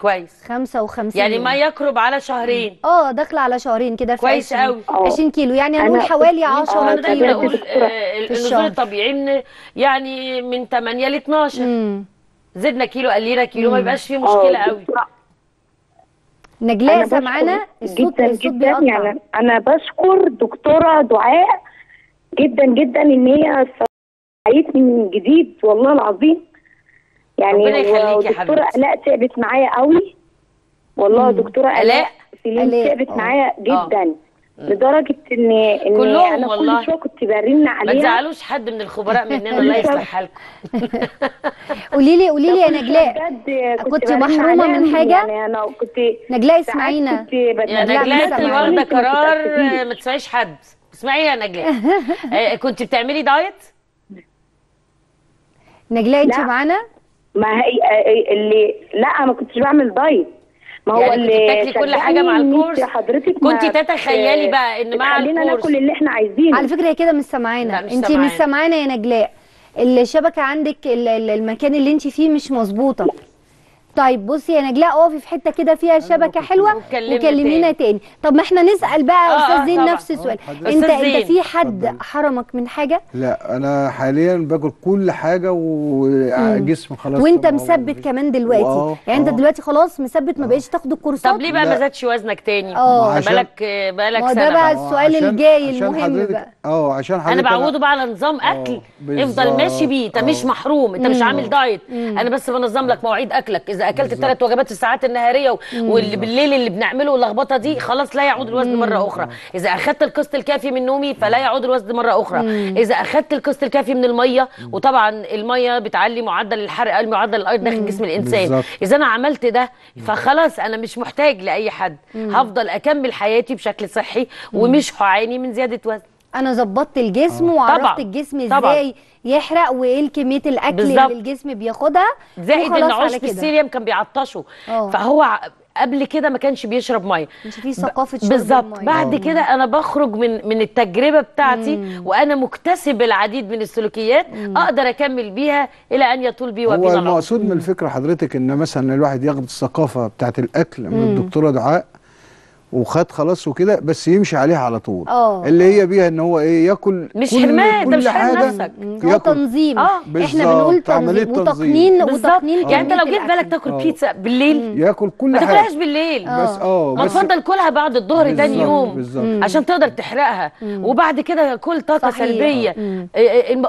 Speaker 5: كويس.
Speaker 1: 55
Speaker 5: يعني. ما يقرب على شهرين.
Speaker 1: آه داخله على شهرين كده في
Speaker 5: كويس
Speaker 1: 20
Speaker 5: قوي.
Speaker 1: 20 كيلو. يعني
Speaker 7: أنا
Speaker 1: هنقول حوالي
Speaker 7: آه،
Speaker 1: 10
Speaker 5: أنا دايما.
Speaker 7: أقول.
Speaker 5: آه، النزول. الطبيعي من يعني من 8 ل 12
Speaker 1: امم
Speaker 5: زدنا كيلو قلينا كيلو ما يبقاش فيه
Speaker 7: آه،
Speaker 5: مشكلة قوي
Speaker 1: نجلاء
Speaker 7: بشكر
Speaker 1: الصوت
Speaker 7: جدا
Speaker 1: الصوت
Speaker 7: جدا يعني أنا بشكر دكتورة دعاء جدا جدا إن هي ساعدتني من جديد والله العظيم يعني
Speaker 5: ربنا يخليكي يا حبيبتي.
Speaker 7: ألاء تعبت معايا قوي والله دكتورة
Speaker 5: آلاء؟
Speaker 7: ألاء سليم تعبت
Speaker 1: آه.
Speaker 7: معايا جدا لدرجة ان ان
Speaker 5: كلهم
Speaker 7: أنا
Speaker 5: والله.
Speaker 7: كل شوية كنت برن
Speaker 5: ما
Speaker 7: عليها
Speaker 5: تزعلوش حد من الخبراء مننا الله يصلح حالكم
Speaker 1: قولي لي قولي لي يا نجلاء
Speaker 7: بجد
Speaker 1: كنت
Speaker 7: عليها
Speaker 1: من حاجة؟
Speaker 7: يعني أنا كنت
Speaker 1: نجلاء اسمعينا
Speaker 5: يا
Speaker 1: لا،
Speaker 5: نجلاء
Speaker 1: أنت.
Speaker 5: واخده
Speaker 7: ما
Speaker 5: قرار. آه، ما تسمعيش حد اسمعي يا نجلاء آه، كنت بتعملي دايت
Speaker 1: نجلاء انت
Speaker 7: لا.
Speaker 1: معانا
Speaker 7: ما هي اللي لا ما كنتش بعمل diet ما هو
Speaker 5: يعني كنت
Speaker 7: اللي
Speaker 5: بتاكلي كل حاجة مع الكورس؟
Speaker 7: حضرتك
Speaker 5: كنت تتخيلي بقى إن مع
Speaker 7: خلينا
Speaker 5: الكورس-
Speaker 7: ناكل اللي إحنا عايزينه.
Speaker 1: على فكرة هي كده مش سامعانا. انت
Speaker 5: سامعانا.
Speaker 1: مش سامعانا. يا نجلاء. الشبكة عندك ال- ال- المكان اللي انت فيه مش مظبوطة. طيب بصي يا نجلاء اقفي في حتة كده فيها شبكة حلوة
Speaker 5: وكلمنا
Speaker 1: وكلمينا تاني طب ما إحنا نسأل بقى
Speaker 5: آه،
Speaker 1: أستاذ
Speaker 5: آه،
Speaker 1: زين
Speaker 5: طبعا.
Speaker 1: نفس السؤال. انت انت
Speaker 5: زين.
Speaker 1: في حد. حرمك من حاجة
Speaker 6: لا أنا حاليا باكل كل حاجة وجسمي خلاص
Speaker 1: وانت. مثبت كمان دلوقتي يعني انت
Speaker 6: آه.
Speaker 1: دلوقتي خلاص مثبت ما بقيتش تاخد الكورسات
Speaker 5: طب ليه بقى. ما زادش وزنك تاني آه. بالك
Speaker 1: بالك هو
Speaker 5: سنة
Speaker 1: ده بقى السؤال الجاي
Speaker 6: عشان
Speaker 1: المهم
Speaker 6: حضرتك-
Speaker 1: بقى.
Speaker 6: آه عشان
Speaker 5: أنا
Speaker 6: حضرتك
Speaker 5: بعوده بقى على نظام
Speaker 6: أكل.
Speaker 5: افضل ماشي بيه انت مش. محروم انت مش عامل دايت أنا بس بنظم لك مواعيد أكلك إذا أكلت الثلاث وجبات الساعات النهارية واللي بالليل اللي بنعمله اللخبطه دي خلاص لا يعود الوزن مرة أخرى. إذا اخذت القسط الكافي من نومي فلا يعود الوزن مرة أخرى. إذا اخذت القسط الكافي من المية وطبعا المية بتعلي معدل الحرق معدل الأيض داخل جسم
Speaker 6: الإنسان.
Speaker 5: إذا أنا عملت ده فخلاص أنا مش محتاج لأي حد. هفضل أكمل حياتي بشكل صحي ومش هعاني من زيادة وزن.
Speaker 1: أنا ظبطت الجسم
Speaker 5: طبعاً.
Speaker 1: وعرفت الجسم
Speaker 5: طبعاً.
Speaker 1: إزاي يحرق وإيه كميه الأكل
Speaker 5: بالظبط.
Speaker 1: اللي الجسم بياخدها
Speaker 5: زائد
Speaker 1: إن
Speaker 5: عشب. السيليوم كان بيعطشه
Speaker 1: آه.
Speaker 5: فهو قبل كده ما كانش بيشرب مية
Speaker 1: مش في ثقافة شرب
Speaker 5: بالظبط. بعد كده أنا بخرج من من التجربة بتاعتي وأنا مكتسب العديد من السلوكيات أقدر أكمل بيها إلى أن يطول بي
Speaker 6: هو
Speaker 5: وبنا العمر
Speaker 6: المقصود من الفكرة حضرتك إن مثلا الواحد ياخد الثقافة بتاعت الأكل من الدكتورة دعاء وخد خلاص وكده بس يمشي عليها على طول
Speaker 1: آه.
Speaker 6: اللي هي بيها إن هو إيه ياكل
Speaker 5: مش
Speaker 6: كل
Speaker 5: حرمان، انت
Speaker 6: كل
Speaker 5: مش حارم
Speaker 6: حاجة
Speaker 5: نفسك.
Speaker 1: هو تنظيم آه.
Speaker 6: إحنا
Speaker 1: بنقول تنظيم. وتقنين وتقنين
Speaker 5: يعني أنت لو جيت بالك. تاكل
Speaker 6: آه.
Speaker 5: بيتزا بالليل
Speaker 6: ياكل كل
Speaker 5: ما
Speaker 6: حاجة
Speaker 5: تاكلهاش بالليل
Speaker 6: بس آه
Speaker 5: ما تفضل كلها بعد الظهر تاني يوم
Speaker 6: بالظبط.
Speaker 5: عشان تقدر تحرقها وبعد كده كل طاقة
Speaker 1: صحيح.
Speaker 5: سلبية
Speaker 1: مم.
Speaker 5: الم-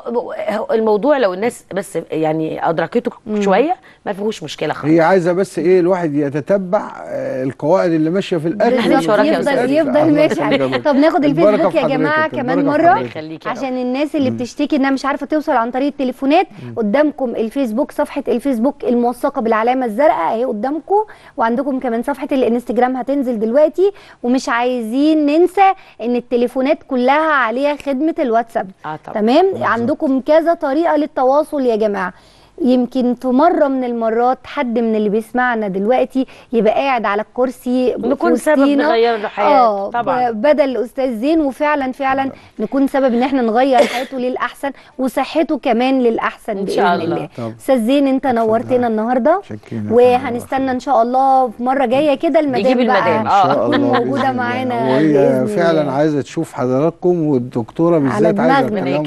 Speaker 5: الموضوع لو الناس بس يعني أدركته شوية ما فيهوش مشكلة خالص
Speaker 6: هي عايزة بس إيه الواحد يتتبع آه، القواعد اللي ماشية في
Speaker 5: الأكل
Speaker 1: بالظبط
Speaker 5: وراك يا
Speaker 1: يفضل ماشي. طب ناخد الفيسبوك
Speaker 6: في
Speaker 1: يا
Speaker 6: جماعة
Speaker 1: كمان
Speaker 5: مرة.
Speaker 1: عشان الناس اللي بتشتكي إنها مش عارفة توصل عن طريق التليفونات. قدامكم الفيسبوك صفحة الفيسبوك الموثقة بالعلامة الزرقاء أهي قدامكم. وعندكم كمان صفحة الإنستجرام هتنزل دلوقتي. ومش عايزين ننسى إن التليفونات كلها عليها خدمة الواتساب.
Speaker 5: طبعا.
Speaker 1: تمام؟ عندكم كذا طريقة للتواصل يا جماعة. يمكن في مره من المرات حد من اللي بيسمعنا دلوقتي يبقى قاعد على الكرسي
Speaker 5: نكون سبب. نغير له حياته
Speaker 1: آه
Speaker 5: طبعا
Speaker 1: بدل الأستاذ زين وفعلا فعلا نكون سبب إن إحنا نغير حياته للأحسن وصحته كمان
Speaker 5: للأحسن
Speaker 1: بإذن
Speaker 5: شاء الله.
Speaker 1: أستاذ زين أنت نورتنا النهارده
Speaker 6: شكرا
Speaker 1: وهنستنى إن شاء الله في مرة جاية كده المدام بقى.
Speaker 6: إن
Speaker 5: آه.
Speaker 6: الله موجودة.
Speaker 1: معانا
Speaker 6: وهي فعلا. عايزة تشوف حضراتكم
Speaker 1: والدكتورة
Speaker 6: بالذات
Speaker 1: عايزة.
Speaker 6: تكلموا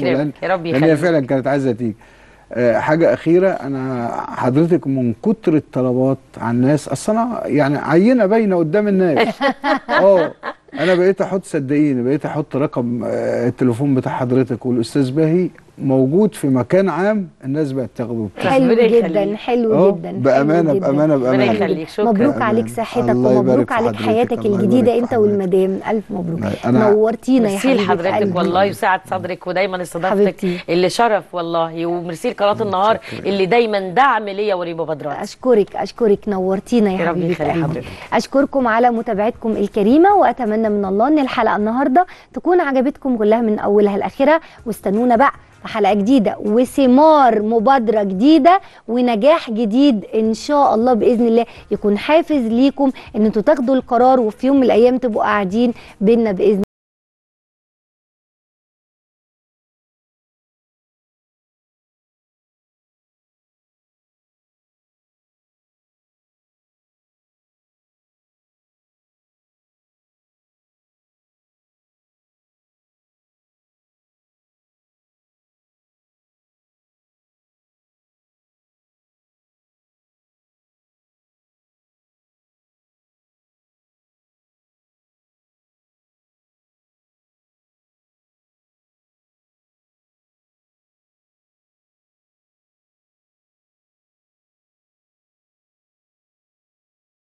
Speaker 6: لأن هي. فعلا كانت عايزة تيجي آه، حاجة أخيرة أنا حضرتك من كتر الطلبات على الناس أصل أنا يعني عينة باينة قدام الناس. آه أنا بقيت أحط صدقيني بقيت أحط رقم آه، التليفون بتاع حضرتك والأستاذ باهي موجود في مكان عام الناس بقت تاخده.
Speaker 1: حلو
Speaker 5: ربنا
Speaker 1: جدا
Speaker 5: يخليك.
Speaker 1: حلو
Speaker 6: أه
Speaker 1: جدا حلو
Speaker 6: بأمانة
Speaker 1: جدا.
Speaker 6: بأمانة
Speaker 5: ربنا
Speaker 6: بامانه
Speaker 5: يخليك شكرا
Speaker 1: مبروك
Speaker 6: أمان.
Speaker 1: عليك صحتك ومبروك عليك حياتك
Speaker 6: الجديدة
Speaker 1: انت. والمدام ألف مبروك
Speaker 6: أنا-
Speaker 1: نورتينا يا
Speaker 5: ميرسي
Speaker 1: حبيبة
Speaker 5: لحضرتك
Speaker 1: قلبي.
Speaker 5: والله يسعد صدرك ودايما استضافتك
Speaker 1: حبيبتي.
Speaker 5: اللي شرف والله وميرسي لقناه النهار اللي دايما دعم ليا وريم بدرات
Speaker 1: أشكرك أشكرك نورتينا يا.
Speaker 5: حضرتك.
Speaker 1: أشكركم على متابعتكم الكريمة وأتمنى من الله إن الحلقة النهارده تكون عجبتكم كلها من أولها لآخرها واستنونا بقى حلقة جديدة وثمار مبادرة جديدة ونجاح جديد إن شاء الله بإذن الله يكون حافز ليكم إن أنتوا تاخدوا القرار وفي يوم من الأيام تبقوا قاعدين بينا بإذن